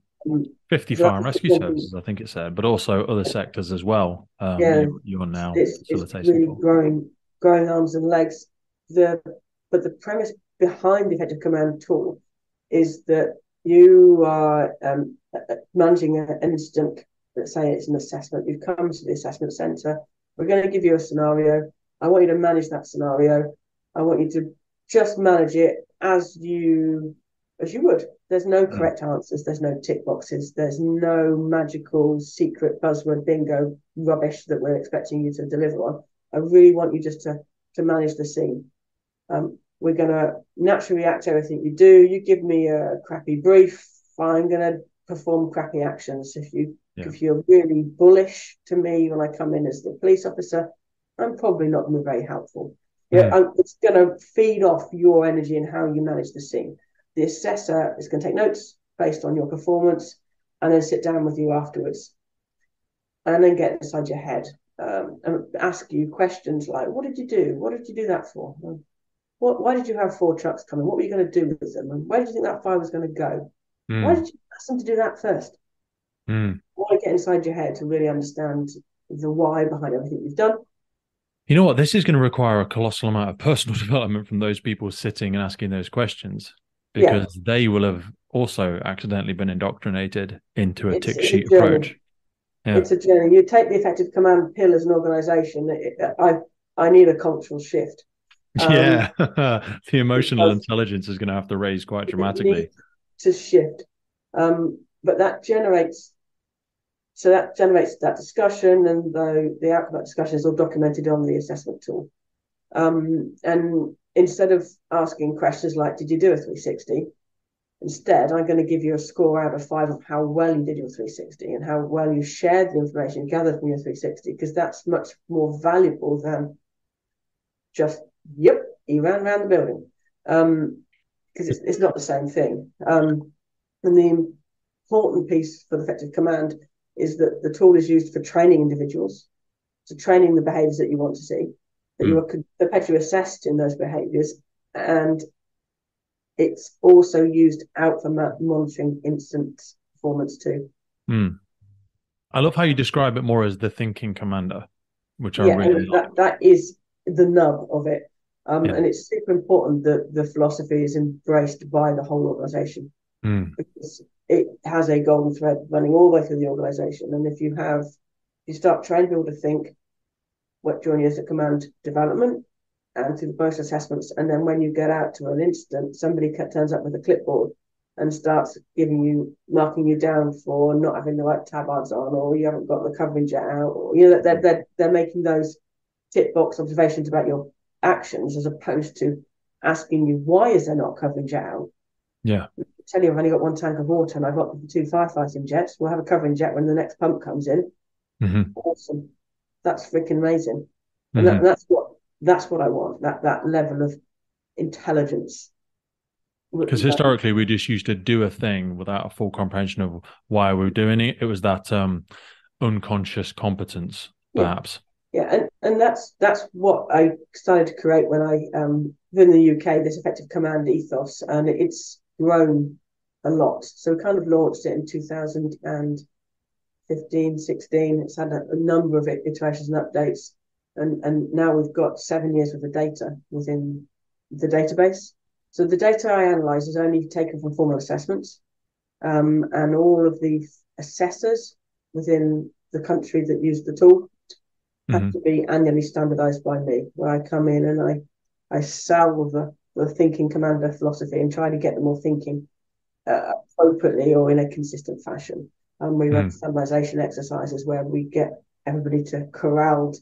50 so fire and rescue services, I think it said, but also other sectors as well. Um, yeah, you, are now it's, it's really for. growing, growing arms and legs. The but the premise behind the effective command tool is that you are um, managing an incident. Let's say it's an assessment. You've come to the assessment centre. We're going to give you a scenario. I want you to manage that scenario. I want you to just manage it as you as you would. There's no correct answers. There's no tick boxes. There's no magical secret buzzword bingo rubbish that we're expecting you to deliver on. I really want you just to to manage the scene. Um, we're going to naturally react to everything you do. You give me a crappy brief, I'm going to perform crappy actions. If you yeah. if you're really bullish to me when I come in as the police officer, I'm probably not going to be very helpful. Yeah, it's going to feed off your energy and how you manage the scene. The assessor is going to take notes based on your performance and then sit down with you afterwards and then get inside your head um, and ask you questions like, What did you do? What did you do that for? What, why did you have four trucks coming? What were you going to do with them? And where did you think that fire was going to go? Mm. Why did you ask them to do that first? Mm. Why get inside your head to really understand the why behind everything you've done? You know what? This is going to require a colossal amount of personal development from those people sitting and asking those questions because yeah. they will have also accidentally been indoctrinated into a it's, tick sheet a approach. Yeah. It's a journey. You take the effective command pill as an organization. I I need a cultural shift. Um, yeah, the emotional intelligence is going to have to raise quite dramatically to shift. Um, but that generates so that generates that discussion, and the the outcome of that discussion is all documented on the assessment tool. Um, and instead of asking questions like "Did you do a 360?" Instead, I'm going to give you a score out of five of how well you did your 360 and how well you shared the information gathered from your 360, because that's much more valuable than just Yep, he ran around the building because um, it's, it's not the same thing. Um, and the important piece for the effective command is that the tool is used for training individuals, so training the behaviours that you want to see, that mm. you are perpetually assessed in those behaviours, and it's also used out for monitoring instant performance too. Mm. I love how you describe it more as the thinking commander, which I yeah, really that, that is the nub of it. Um, yeah. And it's super important that the philosophy is embraced by the whole organization mm. because it has a golden thread running all the way through the organization. And if you have, you start training people to think what during years at command development and through the post assessments. And then when you get out to an incident, somebody turns up with a clipboard and starts giving you, marking you down for not having the right tabards on, or you haven't got the covering jet out, or, you know, they're, they're, they're making those tip box observations about your actions as opposed to asking you why is there not covering jet out? Yeah. I tell you I've only got one tank of water and I've got two firefighting jets. We'll have a covering jet when the next pump comes in. Mm-hmm. Awesome. that's freaking amazing. And mm-hmm. that, that's what that's what I want. That that level of intelligence. Because historically, we just used to do a thing without a full comprehension of why we were doing it. It was that um, unconscious competence, perhaps. Yeah. and and that's that's what I started to create when I um in the UK this effective command ethos, and it's grown a lot. So we kind of launched it in 2015, 16. It's had a, a number of iterations and updates, and and now we've got seven years of the data within the database. So the data I analyze is only taken from formal assessments, um, and all of the assessors within the country that use the tool have mm-hmm. to be annually standardized by me, where I come in and I I sell the, the thinking commander philosophy and try to get them all thinking uh, appropriately or in a consistent fashion. And we run mm. standardization exercises where we get everybody to corralled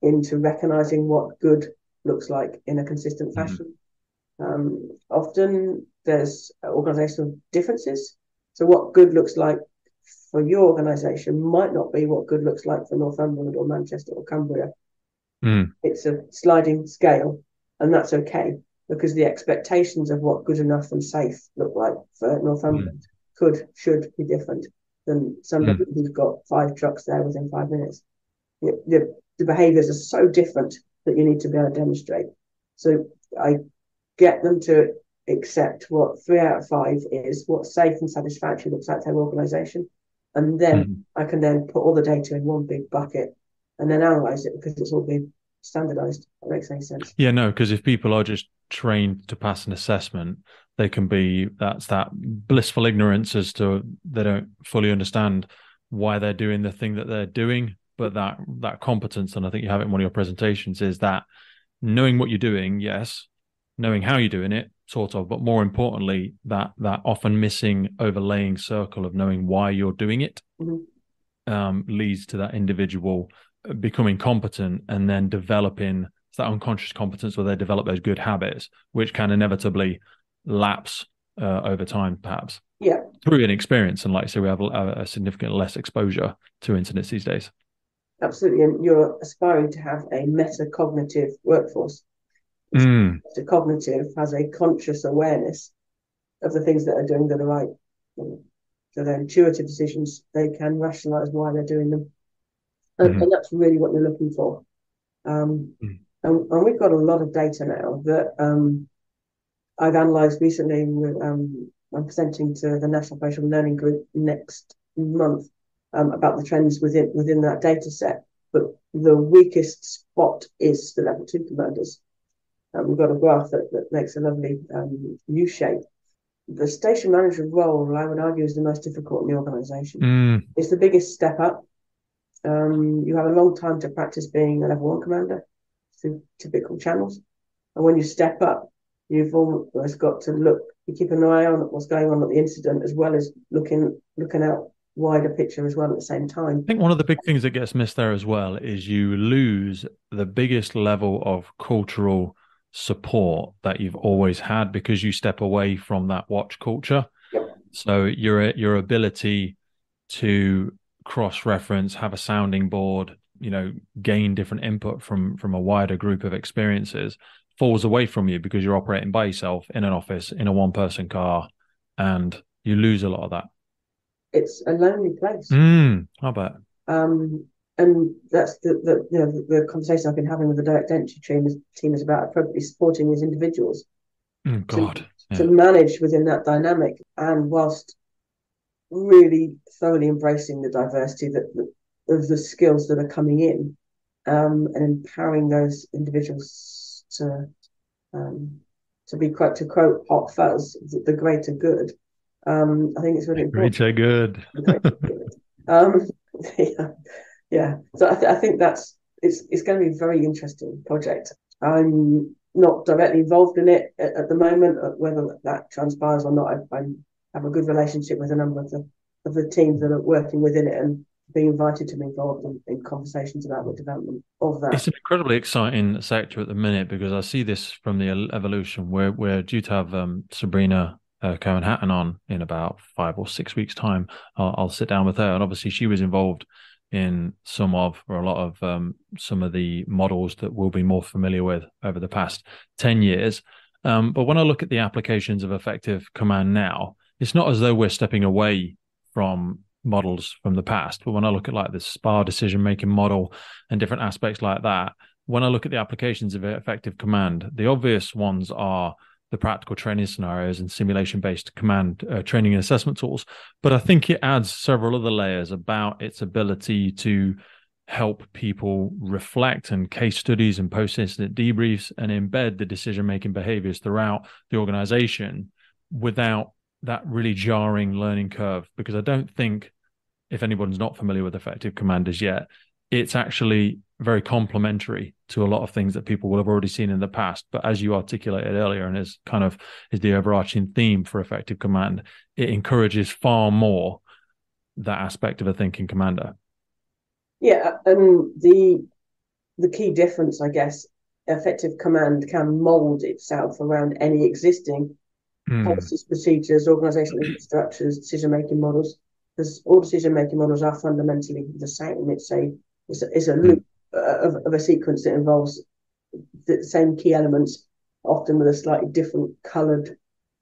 into recognizing what good looks like in a consistent mm-hmm. fashion. Mm. Um, often there's organizational differences. So what good looks like for your organization might not be what good looks like for Northumberland or Manchester or Cumbria. Mm. It's a sliding scale, and that's okay because the expectations of what good enough and safe look like for Northumberland mm. could should be different than somebody mm. who's got five trucks there within five minutes. The, the, the behaviours are so different that you need to be able to demonstrate. So I get them to accept what three out of five is, what safe and satisfactory looks like to their organisation, and then mm. I can then put all the data in one big bucket and then analyze it because it's all been standardized. That makes any sense. Yeah, no, because if people are just trained to pass an assessment, they can be that's that blissful ignorance as to they don't fully understand why they're doing the thing that they're doing. But that that competence, and I think you have it in one of your presentations, is that knowing what you're doing, yes, knowing how you're doing it, sort of, but more importantly, that that often missing overlaying circle of knowing why you're doing it mm-hmm. um, leads to that individual becoming competent and then developing that unconscious competence where they develop those good habits, which can inevitably lapse uh, over time, perhaps. Yeah. Through an experience. And like I say, we have a, a significant less exposure to incidents these days. Absolutely. And you're aspiring to have a metacognitive workforce. Mm. cognitive has a conscious awareness of the things that are doing that are right. So they're intuitive decisions. They can rationalize why they're doing them and, mm-hmm. and that's really what you're looking for. Um, mm. and, and, we've got a lot of data now that um, I've analysed recently. With, um, I'm presenting to the National Operational Learning Group next month um, about the trends within within that data set. But the weakest spot is the level two commanders. Um, we've got a graph that, that makes a lovely um, U shape. The station manager role, I would argue, is the most difficult in the organisation. Mm. It's the biggest step up um, you have a long time to practice being a level one commander through typical channels. And when you step up, you've almost got to look, you keep an eye on what's going on at the incident as well as looking looking out wider picture as well at the same time. I think one of the big things that gets missed there as well is you lose the biggest level of cultural support that you've always had because you step away from that watch culture. Yep. So your your ability to cross reference, have a sounding board, you know, gain different input from from a wider group of experiences falls away from you because you're operating by yourself in an office in a one person car and you lose a lot of that. It's a lonely place. Mm, I bet. Um, and that's the, the you know the, the, conversation I've been having with the direct entry team is, team is about appropriately supporting these individuals. Mm, God. To, yeah. to manage within that dynamic and whilst really thoroughly embracing the diversity that, that of the skills that are coming in um, and empowering those individuals to um, to be quote to quote hot fuzz the, the greater good. Um, I think it's really important. Greater good. greater good. Um, yeah, yeah. So I, th- I think that's it's it's going to be a very interesting project. I'm not directly involved in it at, at the moment. Whether that transpires or not, I, I'm have a good relationship with a number of the of the teams that are working within it and being invited to be involved in, in, conversations about the development of that. It's an incredibly exciting sector at the minute because I see this from the evolution. We're we're due to have um, Sabrina uh, Cohen Hatton on in about five or six weeks' time. I'll, I'll, sit down with her, and obviously she was involved in some of or a lot of um, some of the models that we'll be more familiar with over the past 10 years. Um, but when I look at the applications of effective command now, it's not as though we're stepping away from models from the past. But when I look at like the SPA decision making model and different aspects like that, when I look at the applications of effective command, the obvious ones are the practical training scenarios and simulation based command uh, training and assessment tools. But I think it adds several other layers about its ability to help people reflect and case studies and post incident debriefs and embed the decision making behaviors throughout the organization without that really jarring learning curve. Because I don't think, if anyone's not familiar with effective commanders yet, it's actually very complementary to a lot of things that people will have already seen in the past. But as you articulated earlier, and is kind of is the overarching theme for effective command, it encourages far more that aspect of a thinking commander. Yeah, and the the key difference, I guess, effective command can mold itself around any existing mm. policies, procedures, organizational structures, decision making models. Because all decision making models are fundamentally the same. It's a it's a, it's a loop of, of a sequence that involves the same key elements, often with a slightly different coloured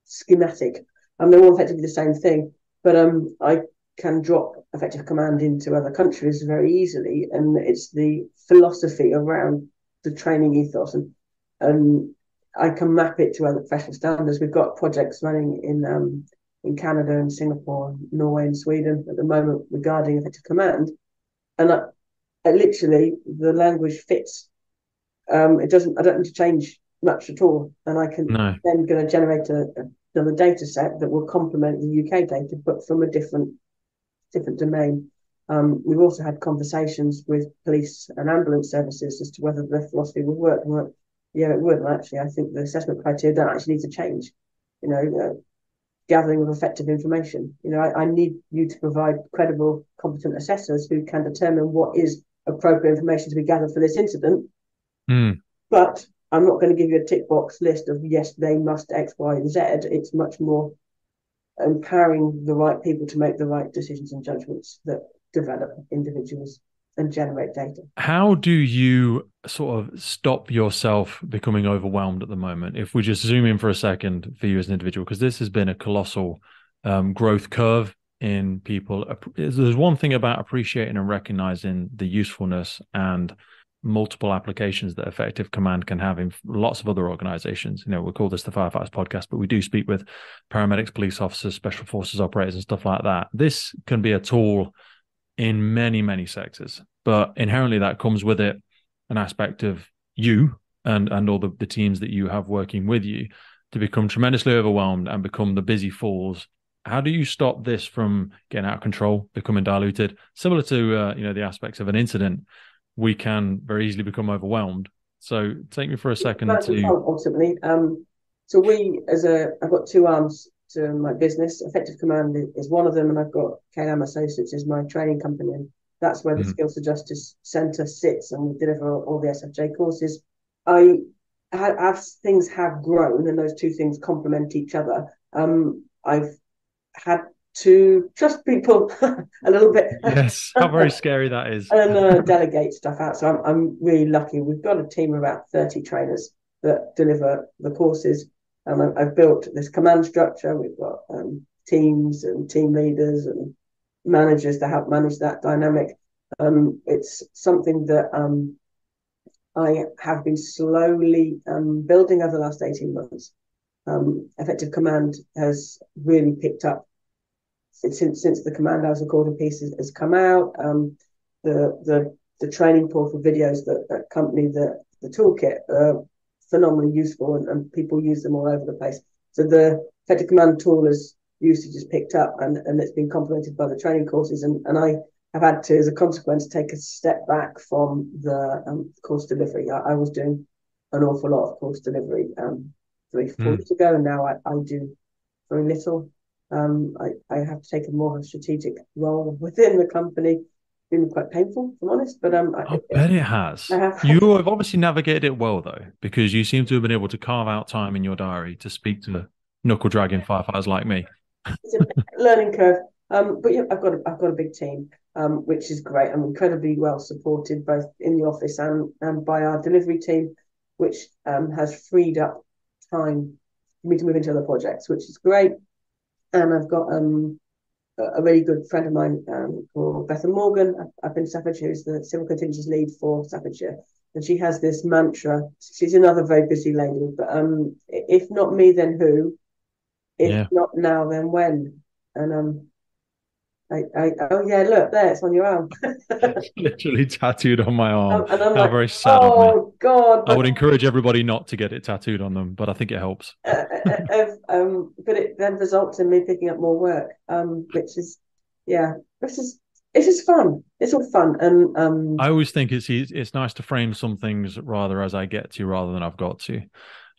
schematic. And they're all effectively the same thing. But um, I can drop effective command into other countries very easily, and it's the philosophy around the training ethos, and and I can map it to other professional standards. We've got projects running in um, in Canada and Singapore, Norway and Sweden at the moment regarding effective command, and literally the language fits. Um, it doesn't. I don't need to change much at all, and I can no. then going to generate a, another data set that will complement the UK data, but from a different different domain. Um, we've also had conversations with police and ambulance services as to whether the philosophy would work. And yeah, it would. actually, I think the assessment criteria don't actually need to change. You know, uh, gathering of effective information. You know, I, I, need you to provide credible, competent assessors who can determine what is appropriate information to be gathered for this incident. Mm. But I'm not going to give you a tick box list of yes, they must X, Y, and Z. It's much more empowering the right people to make the right decisions and judgments that develop individuals and generate data. How do you sort of stop yourself becoming overwhelmed at the moment? If we just zoom in for a second for you as an individual, because this has been a colossal um, growth curve in people. There's one thing about appreciating and recognizing the usefulness and multiple applications that effective command can have in lots of other organizations. You know, we call this the Firefighters podcast, but we do speak with paramedics, police officers, special forces operators, and stuff like that. This can be a tool in many, many sectors, but inherently that comes with it an aspect of you and and all the, the teams that you have working with you to become tremendously overwhelmed and become the busy fools how do you stop this from getting out of control, becoming diluted? Similar to uh, you know the aspects of an incident, we can very easily become overwhelmed. So take me for a second to ultimately. Um, so we, as a, I've got two arms to my business. Effective Command is one of them, and I've got KLM Associates is my training company, and that's where the mm-hmm. Skills for Justice Centre sits, and we deliver all, all the SFJ courses. I have things have grown, and those two things complement each other. Um, I've had to trust people a little bit. Yes, how very scary that is. and uh, delegate stuff out. So I'm, I'm really lucky. We've got a team of about 30 trainers that deliver the courses. And um, I've built this command structure. We've got um, teams and team leaders and managers to help manage that dynamic. Um, it's something that um, I have been slowly um, building over the last 18 months. Um, effective command has really picked up since since the command house recording piece has, has come out. Um, the the the training portal videos that, that accompany the the toolkit are phenomenally useful, and, and people use them all over the place. So the effective command tool has usage has picked up, and and it's been complemented by the training courses, and and I have had to, as a consequence, take a step back from the um, course delivery. I, I, was doing an awful lot of course delivery um, three, four mm. years ago, and now I, I do very little. Um, I, I have to take a more strategic role within the company. It's been quite painful, if I'm honest, but um, I, I bet it has. Have. You have obviously navigated it well though, because you seem to have been able to carve out time in your diary to speak to knuckle dragging firefighters like me. it's a learning curve. Um, but yeah, I've got a, I've got a big team, um, which is great. I'm incredibly well supported both in the office and, and by our delivery team, which um, has freed up time for me to move into other projects, which is great. And I've got um, a really good friend of mine um, called Bethan Morgan up, up in Staffordshire, who's the civil contingencies lead for Staffordshire. And she has this mantra. She's another very busy lady, but um, if not me, then who? If yeah. not now, then when? And um, I, I, oh yeah, look there, it's on your arm. literally tattooed on my arm. and I'm How like, very sad. Oh God! I would encourage everybody not to get it tattooed on them, but I think it helps. Uh, uh, uh um, but it then results in me picking up more work, um, which is, yeah, this is it's just fun. It's all fun, and um, I always think it's it's nice to frame some things rather as I get to rather than I've got to.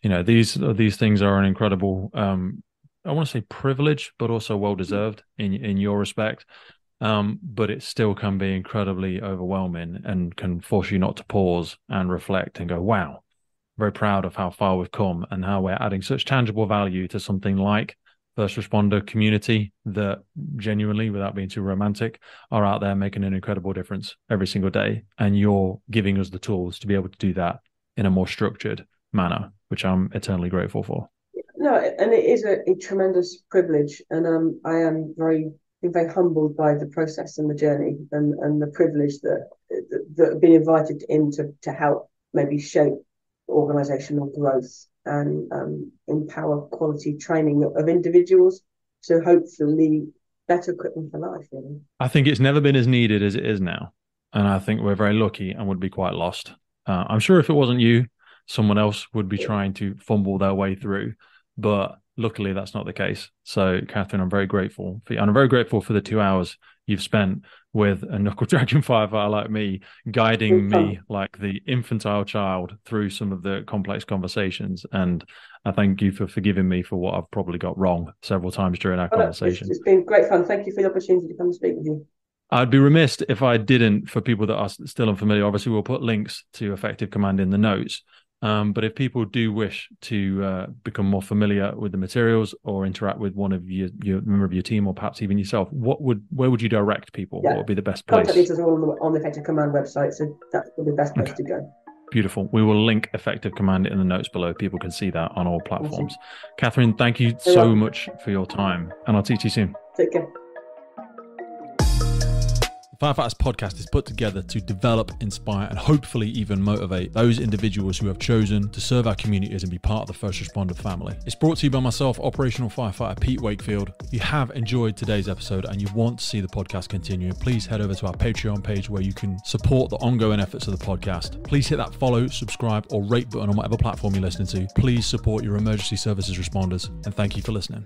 You know, these these things are an incredible um, I want to say privilege, but also well deserved in in your respect. Um, but it still can be incredibly overwhelming and can force you not to pause and reflect and go, "Wow, very proud of how far we've come and how we're adding such tangible value to something like first responder community that genuinely, without being too romantic, are out there making an incredible difference every single day. And you're giving us the tools to be able to do that in a more structured manner, which I'm eternally grateful for no, and it is a, a tremendous privilege, and um, I am very very humbled by the process and the journey and, and the privilege that that, being invited in to, to help maybe shape organizational growth and um, empower quality training of, of individuals to hopefully better equip them for life. Really. I think it's never been as needed as it is now, and I think we're very lucky and would be quite lost. Uh, I'm sure if it wasn't you, someone else would be trying to fumble their way through. But luckily, that's not the case. So, Katherine, I'm very grateful for you. And I'm very grateful for the two hours you've spent with a knuckle dragon firefighter like me, guiding me like the infantile child through some of the complex conversations. And I thank you for forgiving me for what I've probably got wrong several times during our oh, conversation. It's, it's been great fun. Thank you for the opportunity to come and speak with you. I'd be remiss if I didn't, for people that are still unfamiliar. Obviously, we'll put links to Effective Command in the notes. Um, but if people do wish to uh, become more familiar with the materials or interact with one of your, your member of your team or perhaps even yourself, what would where would you direct people? Yeah. What would be the best place? Contact details are all on the, on the Effective Command website, so that's the best place okay. to go. Beautiful. We will link Effective Command in the notes below. People can see that on all platforms. Awesome. Katherine, thank you so much for your time, and I'll teach you soon. Take care. Firefighters podcast is put together to develop, inspire, and hopefully even motivate those individuals who have chosen to serve our communities and be part of the first responder family. It's brought to you by myself, operational firefighter Pete Wakefield. If you have enjoyed today's episode and you want to see the podcast continue, please head over to our Patreon page where you can support the ongoing efforts of the podcast. Please hit that follow, subscribe, or rate button on whatever platform you're listening to. Please support your emergency services responders, and thank you for listening.